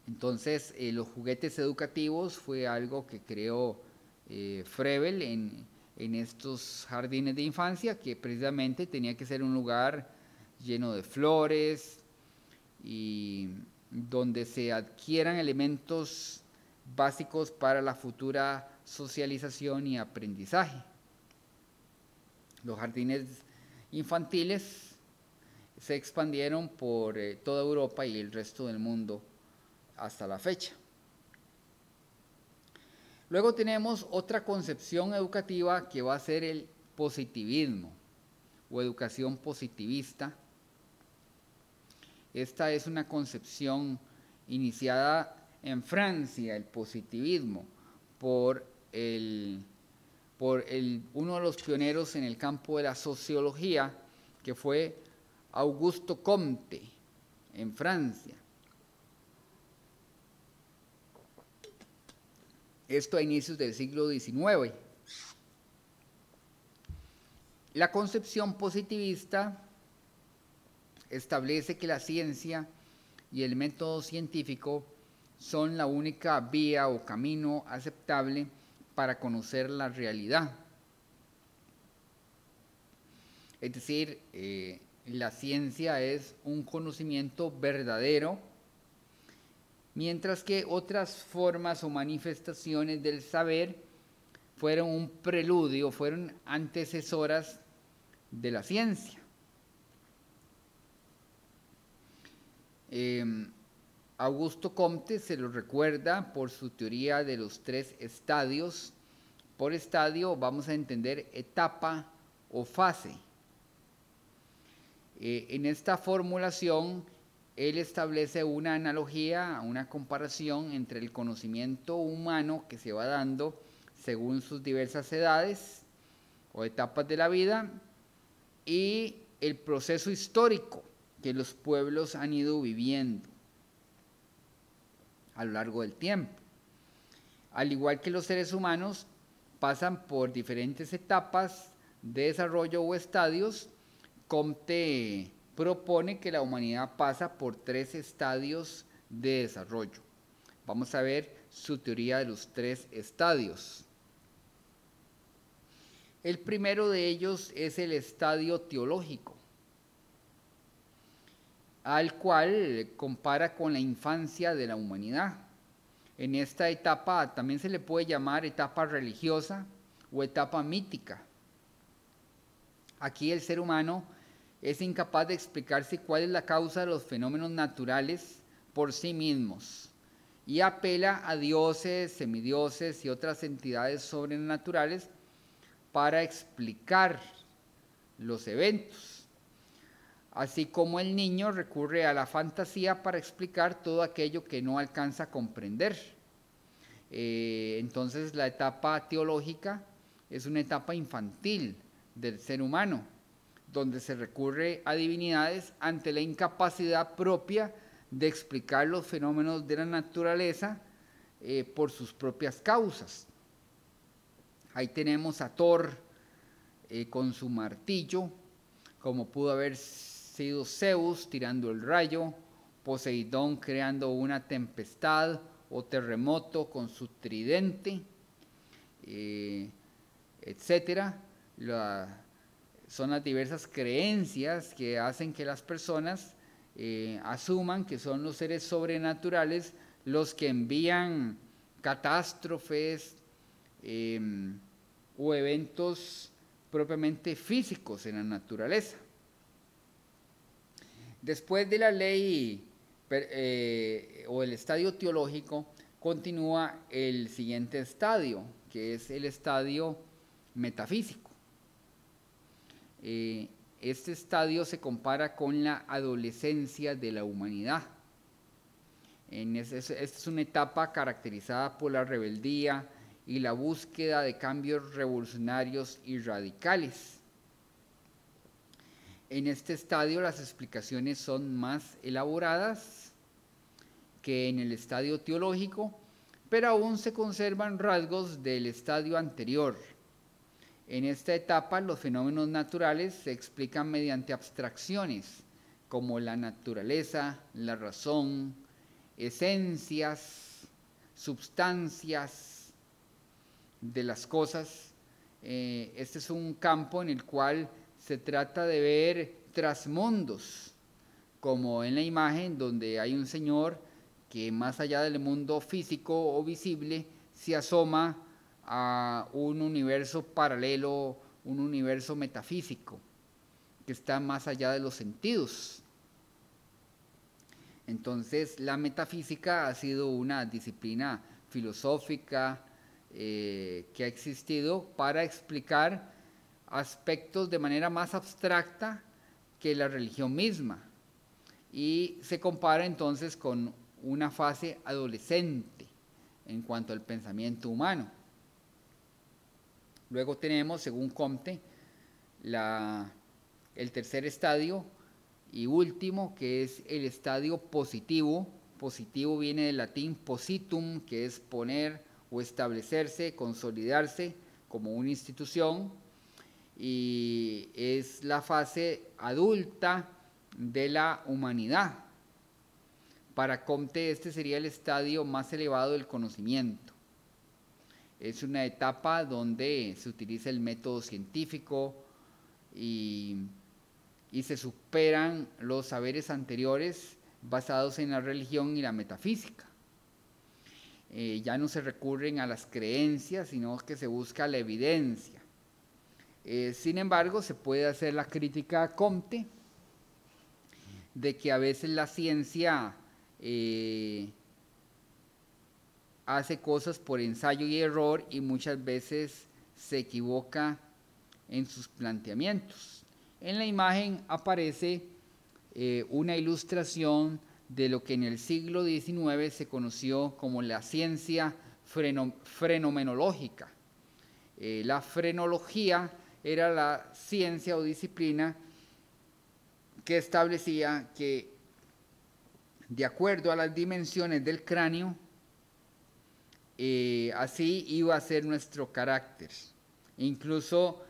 Entonces, eh, los juguetes educativos fue algo que creó eh, Frebel en, en estos jardines de infancia, que precisamente tenía que ser un lugar lleno de flores y donde se adquieran elementos básicos para la futura socialización y aprendizaje. Los jardines infantiles se expandieron por eh, toda Europa y el resto del mundo hasta la fecha. Luego tenemos otra concepción educativa que va a ser el positivismo o educación positivista. Esta es una concepción iniciada en Francia, el positivismo, por, el, por el, uno de los pioneros en el campo de la sociología, que fue Augusto Comte, en Francia. Esto a inicios del siglo XIX. La concepción positivista establece que la ciencia y el método científico son la única vía o camino aceptable para conocer la realidad. Es decir, eh, la ciencia es un conocimiento verdadero mientras que otras formas o manifestaciones del saber fueron un preludio, fueron antecesoras de la ciencia. Em, Augusto Comte se lo recuerda por su teoría de los tres estadios. Por estadio vamos a entender etapa o fase. Eh, en esta formulación él establece una analogía, una comparación entre el conocimiento humano que se va dando según sus diversas edades o etapas de la vida y el proceso histórico que los pueblos han ido viviendo a lo largo del tiempo. Al igual que los seres humanos pasan por diferentes etapas de desarrollo o estadios, Comte propone que la humanidad pasa por tres estadios de desarrollo. Vamos a ver su teoría de los tres estadios. El primero de ellos es el estadio teológico, al cual compara con la infancia de la humanidad. En esta etapa también se le puede llamar etapa religiosa o etapa mítica. Aquí el ser humano es incapaz de explicarse cuál es la causa de los fenómenos naturales por sí mismos y apela a dioses, semidioses y otras entidades sobrenaturales para explicar los eventos. Así como el niño recurre a la fantasía para explicar todo aquello que no alcanza a comprender. Eh, entonces la etapa teológica es una etapa infantil del ser humano donde se recurre a divinidades ante la incapacidad propia de explicar los fenómenos de la naturaleza eh, por sus propias causas. Ahí tenemos a Thor eh, con su martillo, como pudo haber sido Zeus tirando el rayo, Poseidón creando una tempestad o terremoto con su tridente, eh. La, son las diversas creencias que hacen que las personas eh, asuman que son los seres sobrenaturales los que envían catástrofes em, o eventos propiamente físicos en la naturaleza. Después de la ley eh, o el estadio teológico, continúa el siguiente estadio, que es el estadio metafísico. Eh, este estadio se compara con la adolescencia de la humanidad. esta es una etapa caracterizada por la rebeldía y la búsqueda de cambios revolucionarios y radicales. En este estadio las explicaciones son más elaboradas que en el estadio teológico, pero aún se conservan rasgos del estadio anterior en esta etapa los fenómenos naturales se explican mediante abstracciones como la naturaleza, la razón, esencias, substancias de las cosas. Eh, este es un campo en el cual se trata de ver trasmundos, como en la imagen donde hay un señor que más allá del mundo físico o visible se asoma a un universo paralelo, un universo metafísico, que está más allá de los sentidos. Entonces, la metafísica ha sido una disciplina filosófica eh, que ha existido para explicar aspectos de manera más abstracta que la religión misma. Y se compara entonces con una fase adolescente en cuanto al pensamiento humano. Luego tenemos, según Comte, el tercer estadio y último, que es el estadio positivo. Positivo viene del latín positum, que es poner o establecerse, consolidarse como una institución. Y es la fase adulta de la humanidad. Para Comte este sería el estadio más elevado del conocimiento. Es una etapa donde se utiliza el método científico y y se superan los saberes anteriores basados en la religión y la metafísica. Eh, ya no se recurren a las creencias, sino que se busca la evidencia. Eh, sin embargo, se puede hacer la crítica a Comte de que a veces la ciencia eh, hace cosas por ensayo y error y muchas veces se equivoca en sus planteamientos. En la imagen aparece eh, una ilustración de lo que en el siglo XIX se conoció como la ciencia fenomenológica. Eh, la frenología era la ciencia o disciplina que establecía que de acuerdo a las dimensiones del cráneo, eh, así iba a ser nuestro carácter. Incluso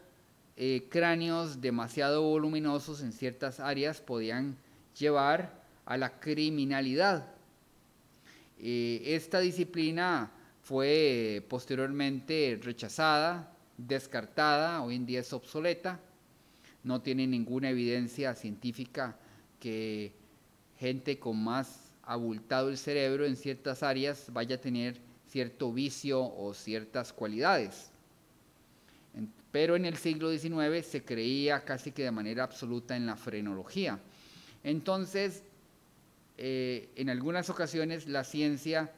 eh, cráneos demasiado voluminosos en ciertas áreas podían llevar a la criminalidad. Eh, esta disciplina fue posteriormente rechazada, descartada, hoy en día es obsoleta, no tiene ninguna evidencia científica que gente con más abultado el cerebro en ciertas áreas vaya a tener cierto vicio o ciertas cualidades pero en el siglo XIX se creía casi que de manera absoluta en la frenología. Entonces, eh, en algunas ocasiones la ciencia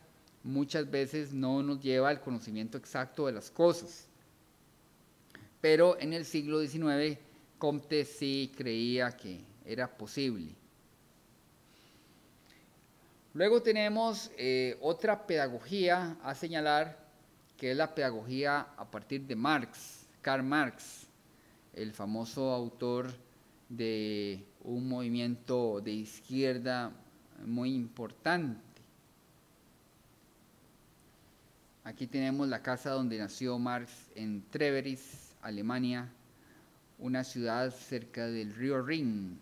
muchas veces no nos lleva al conocimiento exacto de las cosas. Pero en el siglo XIX Comte sí creía que era posible. Luego tenemos eh, otra pedagogía a señalar, que es la pedagogía a partir de Marx. Karl Marx, el famoso autor de un movimiento de izquierda muy importante. Aquí tenemos la casa donde nació Marx en Treveris, Alemania, una ciudad cerca del río Rin,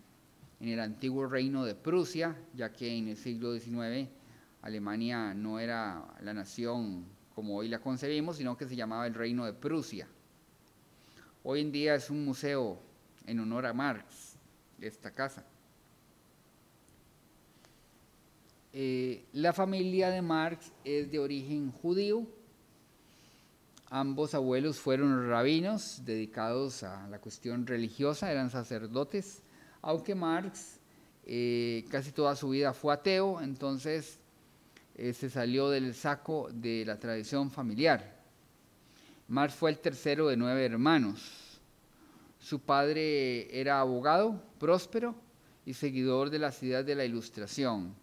en el antiguo reino de Prusia, ya que en el siglo XIX Alemania no era la nación como hoy la concebimos, sino que se llamaba el reino de Prusia. Hoy en día es un museo en honor a Marx, esta casa. Eh, la familia de Marx es de origen judío. Ambos abuelos fueron rabinos dedicados a la cuestión religiosa, eran sacerdotes, aunque Marx eh, casi toda su vida fue ateo, entonces eh, se salió del saco de la tradición familiar. Marx fue el tercero de nueve hermanos. Su padre era abogado, próspero y seguidor de las ideas de la Ilustración,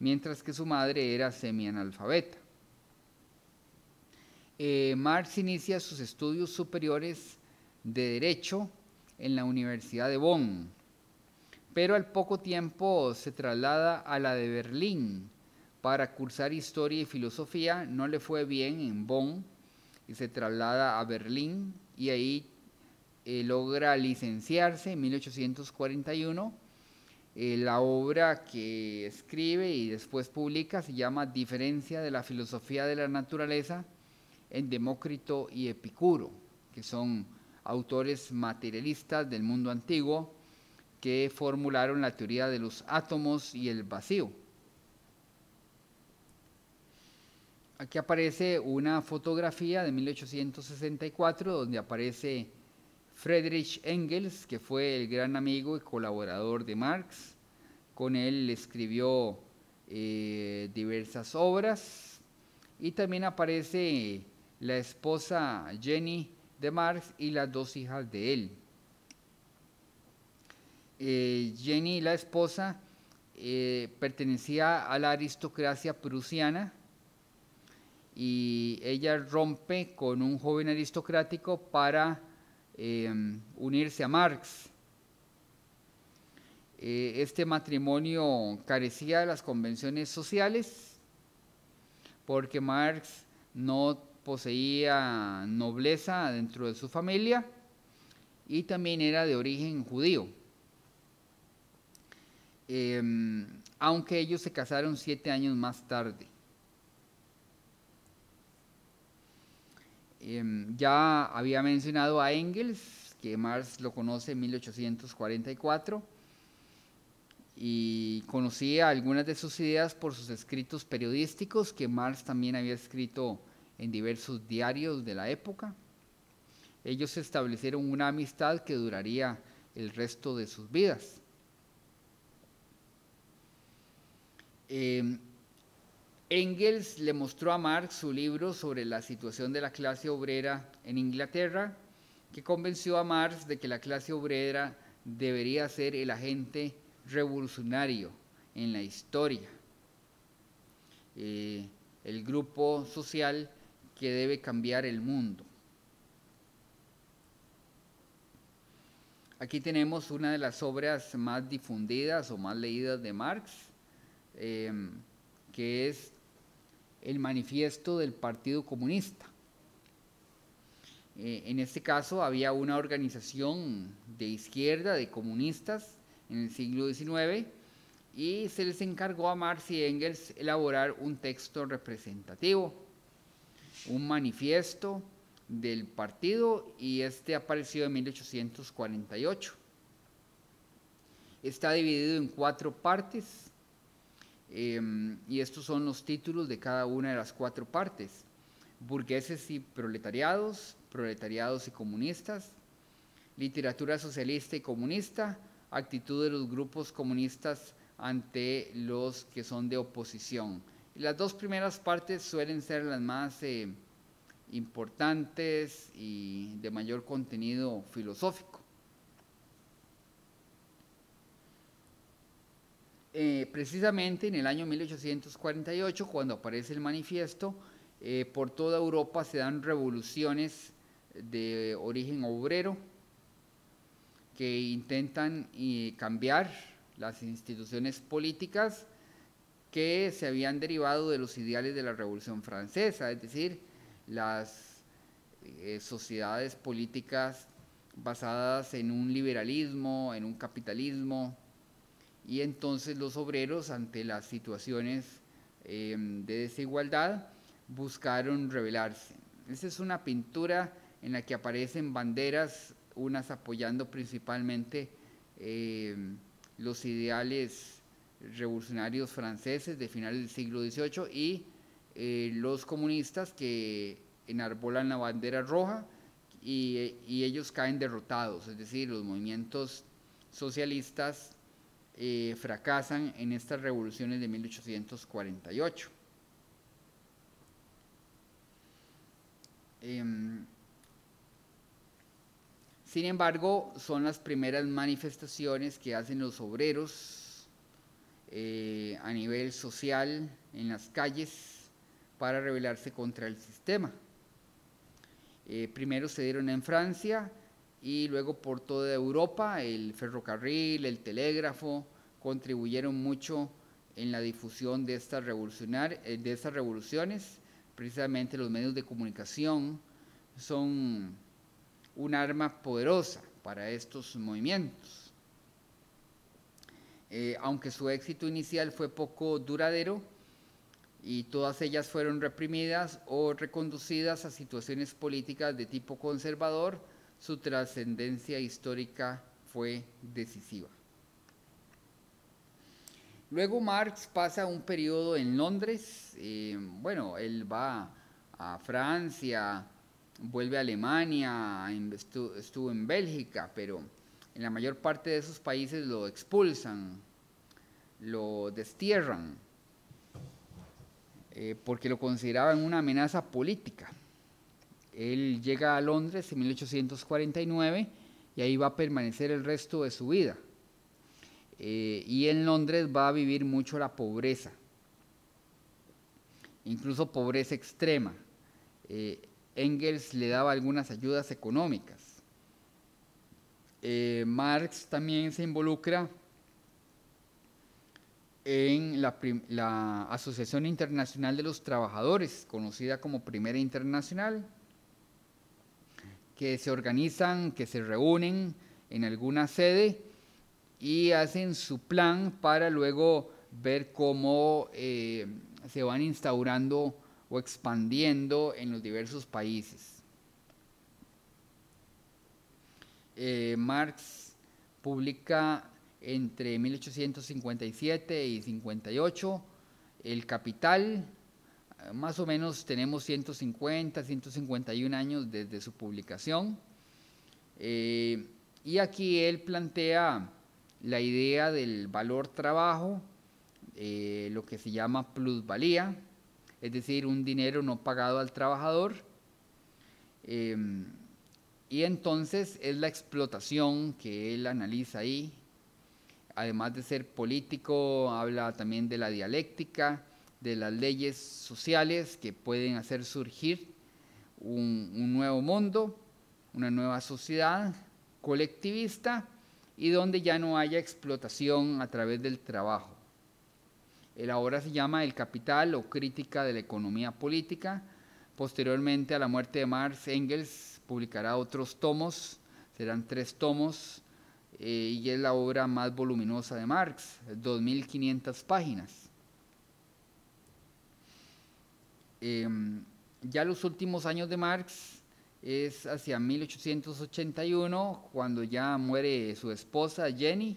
mientras que su madre era semianalfabeta. Eh, Marx inicia sus estudios superiores de Derecho en la Universidad de Bonn, pero al poco tiempo se traslada a la de Berlín para cursar Historia y Filosofía. No le fue bien en Bonn y se traslada a Berlín y ahí eh, logra licenciarse en 1841 Eh, la obra que escribe y después publica se llama Diferencia de la filosofía de la naturaleza en Demócrito y Epicuro, que son autores materialistas del mundo antiguo que formularon la teoría de los átomos y el vacío. Aquí aparece una fotografía de 1864 donde aparece Friedrich Engels, que fue el gran amigo y colaborador de Marx. Con él escribió eh, diversas obras y también aparece la esposa Jenny de Marx y las dos hijas de él. Eh, Jenny, la esposa, eh, pertenecía a la aristocracia prusiana y ella rompe con un joven aristocrático para em, unirse a Marx. Eh, este matrimonio carecía de las convenciones sociales porque Marx no poseía nobleza dentro de su familia y también era de origen judío. Em, aunque ellos se casaron siete años más tarde. Em, ya había mencionado a Engels, que Marx lo conoce en 1844, y conocía algunas de sus ideas por sus escritos periodísticos, que Marx también había escrito en diversos diarios de la época. Ellos establecieron una amistad que duraría el resto de sus vidas. Em, Engels le mostró a Marx su libro sobre la situación de la clase obrera en Inglaterra, que convenció a Marx de que la clase obrera debería ser el agente revolucionario en la historia, eh, el grupo social que debe cambiar el mundo. Aquí tenemos una de las obras más difundidas o más leídas de Marx, em, que es el manifiesto del Partido Comunista. Eh, en este caso había una organización de izquierda, de comunistas, en el siglo XIX, y se les encargó a Marx y Engels elaborar un texto representativo, un manifiesto del partido, y este apareció en 1848. Está dividido en cuatro partes Em, y estos son los títulos de cada una de las cuatro partes. Burgueses y proletariados, proletariados y comunistas, literatura socialista y comunista, actitud de los grupos comunistas ante los que son de oposición. Las dos primeras partes suelen ser las más eh, importantes y de mayor contenido filosófico. Eh, precisamente en el año 1848, cuando aparece el manifiesto, eh, por toda Europa se dan revoluciones de origen obrero que intentan cambiar las instituciones políticas que se habían derivado de los ideales de la Revolución Francesa, es decir, las sociedades políticas basadas en un liberalismo, en un capitalismo, y entonces los obreros ante las situaciones em, de desigualdad buscaron rebelarse. Esta es una pintura en la que aparecen banderas, unas apoyando principalmente em, los ideales revolucionarios franceses de finales del siglo XVIII y eh, los comunistas que enarbolan la bandera roja y, ellos caen derrotados, es decir, los movimientos socialistas eh, fracasan en estas revoluciones de 1848. Em, sin embargo, son las primeras manifestaciones que hacen los obreros eh, a nivel social en las calles para rebelarse contra el sistema. Eh, primero se dieron en Francia, y luego por toda Europa el ferrocarril, el telégrafo contribuyeron mucho en la difusión de eh, de estas revoluciones. Precisamente los medios de comunicación son un arma poderosa para estos movimientos. Eh, aunque su éxito inicial fue poco duradero y todas ellas fueron reprimidas o reconducidas a situaciones políticas de tipo conservador, su trascendencia histórica fue decisiva. Luego Marx pasa un periodo en Londres, eh, bueno, él va a Francia, vuelve a Alemania, estuvo en Bélgica, pero en la mayor parte de esos países lo expulsan, lo destierran, eh, porque lo consideraban una amenaza política. Él llega a Londres en 1849 y ahí va a permanecer el resto de su vida. Eh, y en Londres va a vivir mucho la pobreza, incluso pobreza extrema. Eh, Engels le daba algunas ayudas económicas. Eh, Marx también se involucra en la, Asociación Internacional de los Trabajadores, conocida como Primera Internacional, que se organizan, que se reúnen en alguna sede y hacen su plan para luego ver cómo eh, se van instaurando o expandiendo en los diversos países. Eh, Marx publica entre 1857 y 58 El Capital, más o menos tenemos 150, 151 años desde su publicación. Eh, y aquí él plantea la idea del valor trabajo, eh, lo que se llama plusvalía, es decir, un dinero no pagado al trabajador. Y entonces es la explotación que él analiza ahí. Además de ser político, habla también de la dialéctica, de las leyes sociales que pueden hacer surgir un nuevo mundo, una nueva sociedad colectivista y donde ya no haya explotación a través del trabajo. El ahora se llama El Capital o Crítica de la Economía Política. Posteriormente a la muerte de Marx, Engels publicará otros tomos, serán tres tomos, eh, y es la obra más voluminosa de Marx, 2.500 páginas. Em, ya los últimos años de Marx es hacia 1881, cuando ya muere su esposa Jenny,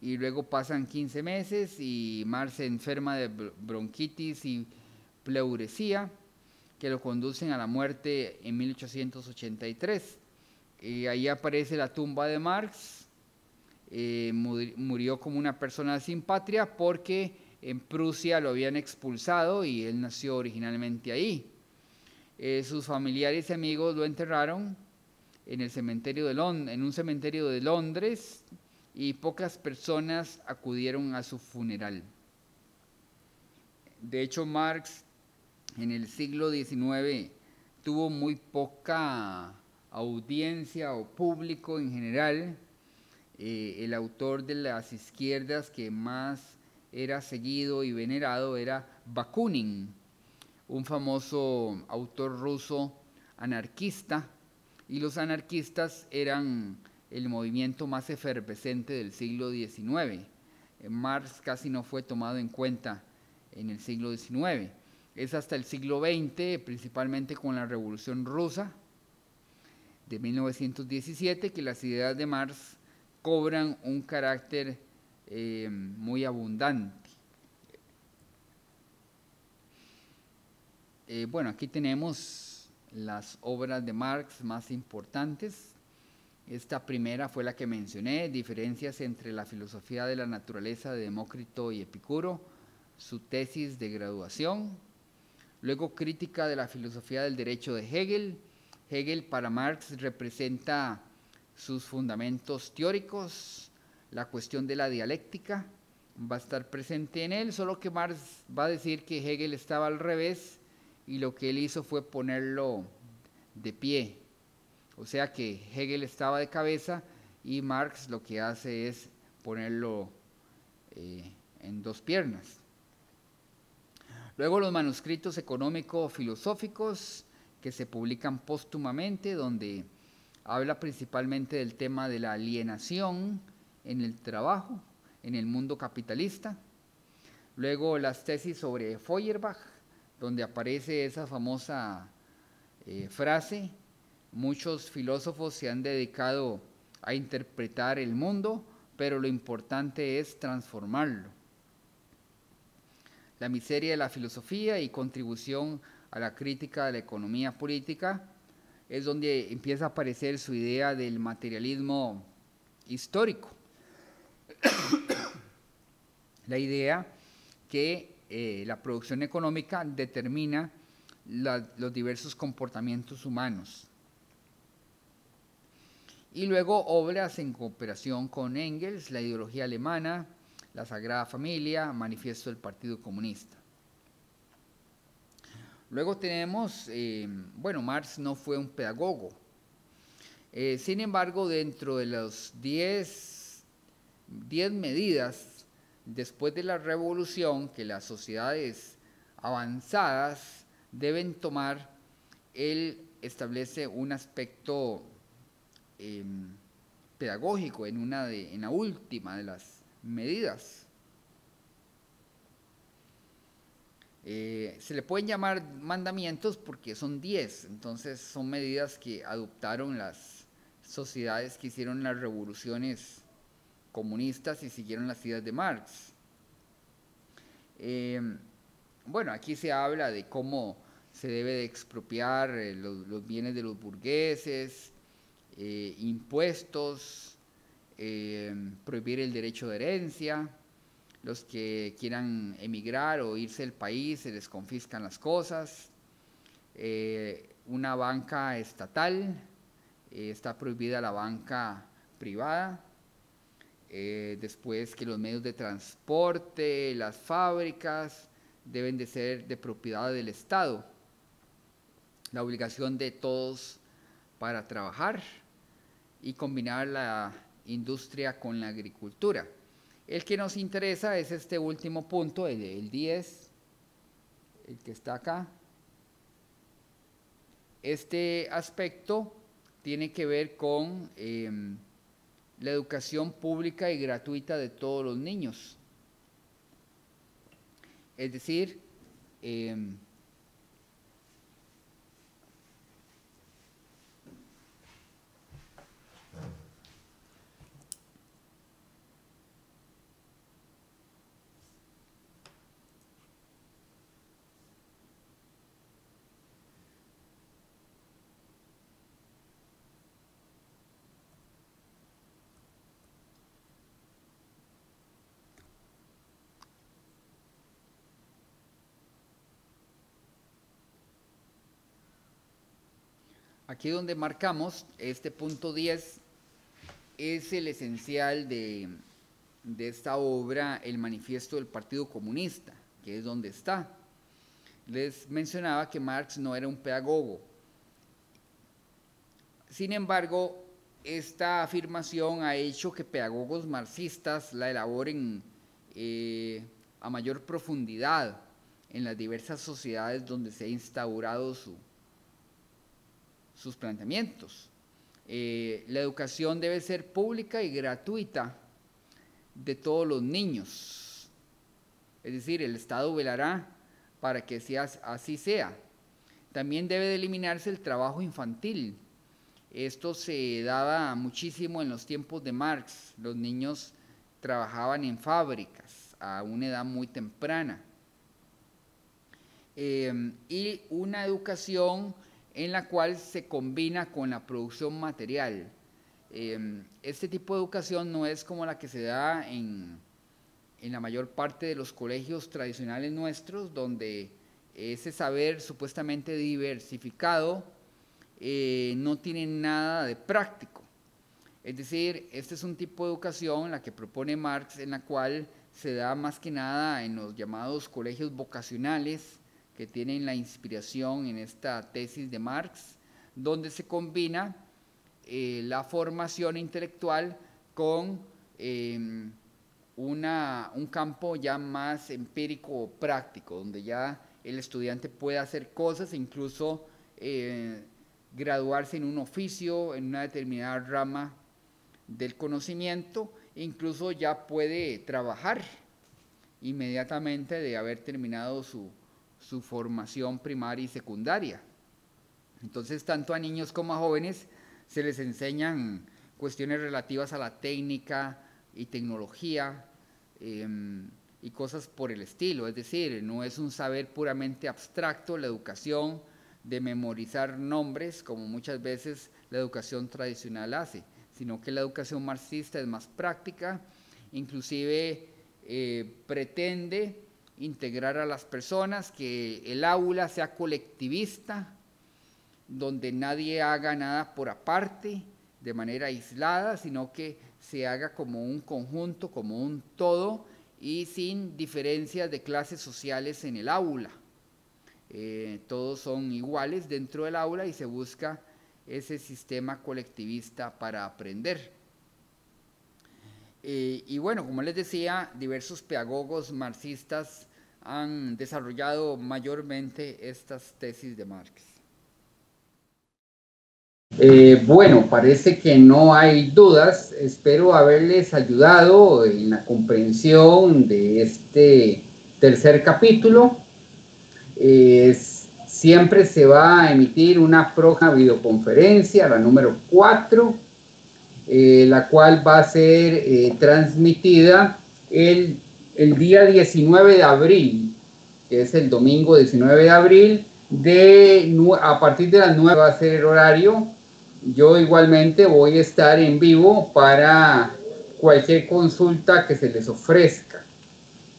y luego pasan 15 meses y Marx se enferma de bronquitis y pleuresía que lo conducen a la muerte en 1883. Y ahí aparece la tumba de Marx. Eh, murió como una persona sin patria porque en Prusia lo habían expulsado y él nació originalmente ahí. Eh, sus familiares y amigos lo enterraron en, el cementerio de en un cementerio de Londres y pocas personas acudieron a su funeral. De hecho, Marx en el siglo XIX tuvo muy poca audiencia o público en general. Eh, el autor de las izquierdas que más era seguido y venerado era Bakunin, un famoso autor ruso anarquista, y los anarquistas eran el movimiento más efervescente del siglo XIX. Marx casi no fue tomado en cuenta en el siglo XIX. Es hasta el siglo XX, principalmente con la Revolución Rusa de 1917, que las ideas de Marx cobran un carácter eh, muy abundante. Eh, bueno, aquí tenemos las obras de Marx más importantes. Esta primera fue la que mencioné, diferencias entre la filosofía de la naturaleza de Demócrito y Epicuro, su tesis de graduación. Luego crítica de la filosofía del derecho de Hegel. Hegel para Marx representa sus fundamentos teóricos, la cuestión de la dialéctica va a estar presente en él, solo que Marx va a decir que Hegel estaba al revés y lo que él hizo fue ponerlo de pie, o sea que Hegel estaba de cabeza y Marx lo que hace es ponerlo eh, en dos piernas. Luego los manuscritos económico-filosóficos que se publican póstumamente, donde habla principalmente del tema de la alienación en el trabajo, en el mundo capitalista. Luego las tesis sobre Feuerbach, donde aparece esa famosa eh, frase, muchos filósofos se han dedicado a interpretar el mundo, pero lo importante es transformarlo. La miseria de la filosofía y contribución a la crítica de la economía política es donde empieza a aparecer su idea del materialismo histórico. la idea que eh, la producción económica determina los diversos comportamientos humanos. Y luego obras en cooperación con Engels, la ideología alemana, la Sagrada Familia, manifiesto del Partido Comunista. Luego tenemos, eh, bueno, Marx no fue un pedagogo. Eh, sin embargo, dentro de las 10 medidas después de la revolución que las sociedades avanzadas deben tomar, él establece un aspecto em, pedagógico en, una de, en la última de las medidas. Eh, se le pueden llamar mandamientos porque son 10, entonces son medidas que adoptaron las sociedades que hicieron las revoluciones comunistas y siguieron las ideas de Marx. Eh, bueno, aquí se habla de cómo se debe de expropiar eh, los, bienes de los burgueses, impuestos, prohibir el derecho de herencia, los que quieran emigrar o irse del país, se les confiscan las cosas. Eh, una banca estatal, eh, está prohibida la banca privada. Eh, después que los medios de transporte, las fábricas, deben de ser de propiedad del Estado. La obligación de todos para trabajar y combinar la industria con la agricultura. El que nos interesa es este último punto, el, 10, el que está acá. Este aspecto tiene que ver con em, la educación pública y gratuita de todos los niños. Es decir, em, Aquí donde marcamos este punto 10 es el esencial de, esta obra, el manifiesto del Partido Comunista, que es donde está. Les mencionaba que Marx no era un pedagogo. Sin embargo, esta afirmación ha hecho que pedagogos marxistas la elaboren eh, a mayor profundidad en las diversas sociedades donde se ha instaurado su, sus planteamientos. Eh, la educación debe ser pública y gratuita de todos los niños. Es decir, el Estado velará para que sea, así sea. También debe de eliminarse el trabajo infantil. Esto se daba muchísimo en los tiempos de Marx. Los niños trabajaban en fábricas a una edad muy temprana. Eh, y una educación en la cual se combina con la producción material. Em, este tipo de educación no es como la que se da en, la mayor parte de los colegios tradicionales nuestros, donde ese saber supuestamente diversificado eh, no tiene nada de práctico. Es decir, este es un tipo de educación, la que propone Marx, en la cual se da más que nada en los llamados colegios vocacionales, que tienen la inspiración en esta tesis de Marx, donde se combina eh, la formación intelectual con em, una, un campo ya más empírico o práctico, donde ya el estudiante puede hacer cosas e incluso eh, graduarse en un oficio, en una determinada rama del conocimiento, incluso ya puede trabajar inmediatamente de haber terminado su, su formación primaria y secundaria. Entonces, tanto a niños como a jóvenes se les enseñan cuestiones relativas a la técnica y tecnología em, y cosas por el estilo. Es decir, no es un saber puramente abstracto la educación de memorizar nombres, como muchas veces la educación tradicional hace, sino que la educación marxista es más práctica, inclusive eh, pretende integrar a las personas, que el aula sea colectivista, donde nadie haga nada por aparte, de manera aislada, sino que se haga como un conjunto, como un todo y sin diferencias de clases sociales en el aula. Eh, todos son iguales dentro del aula y se busca ese sistema colectivista para aprender. Eh, y bueno, como les decía, diversos pedagogos marxistas han desarrollado mayormente estas tesis de Marx. Eh, bueno, parece que no hay dudas. Espero haberles ayudado en la comprensión de este tercer capítulo. siempre se va a emitir una próxima videoconferencia, la número 4, eh, la cual va a ser eh, transmitida el, el, día 19 de abril, que es el domingo 19 de abril, de, a partir de las 9 va a ser el horario. Yo igualmente voy a estar en vivo para cualquier consulta que se les ofrezca.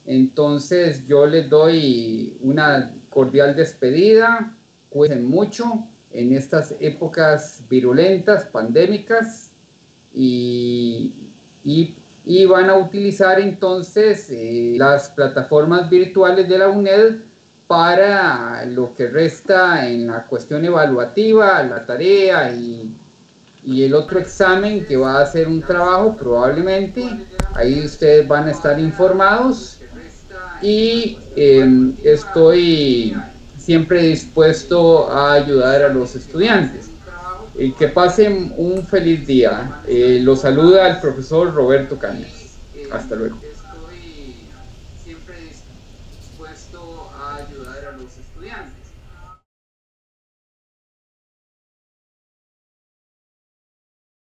Entonces yo les doy una cordial despedida, cuiden mucho en estas épocas virulentas, pandémicas, y, van a utilizar entonces eh, las plataformas virtuales de la UNED para lo que resta en la cuestión evaluativa, la tarea y, el otro examen que va a hacer un trabajo probablemente. Ahí ustedes van a estar informados y em, estoy siempre dispuesto a ayudar a los estudiantes. Y que pasen un feliz día. Eh, los saluda el profesor Roberto Cañas. Hasta luego.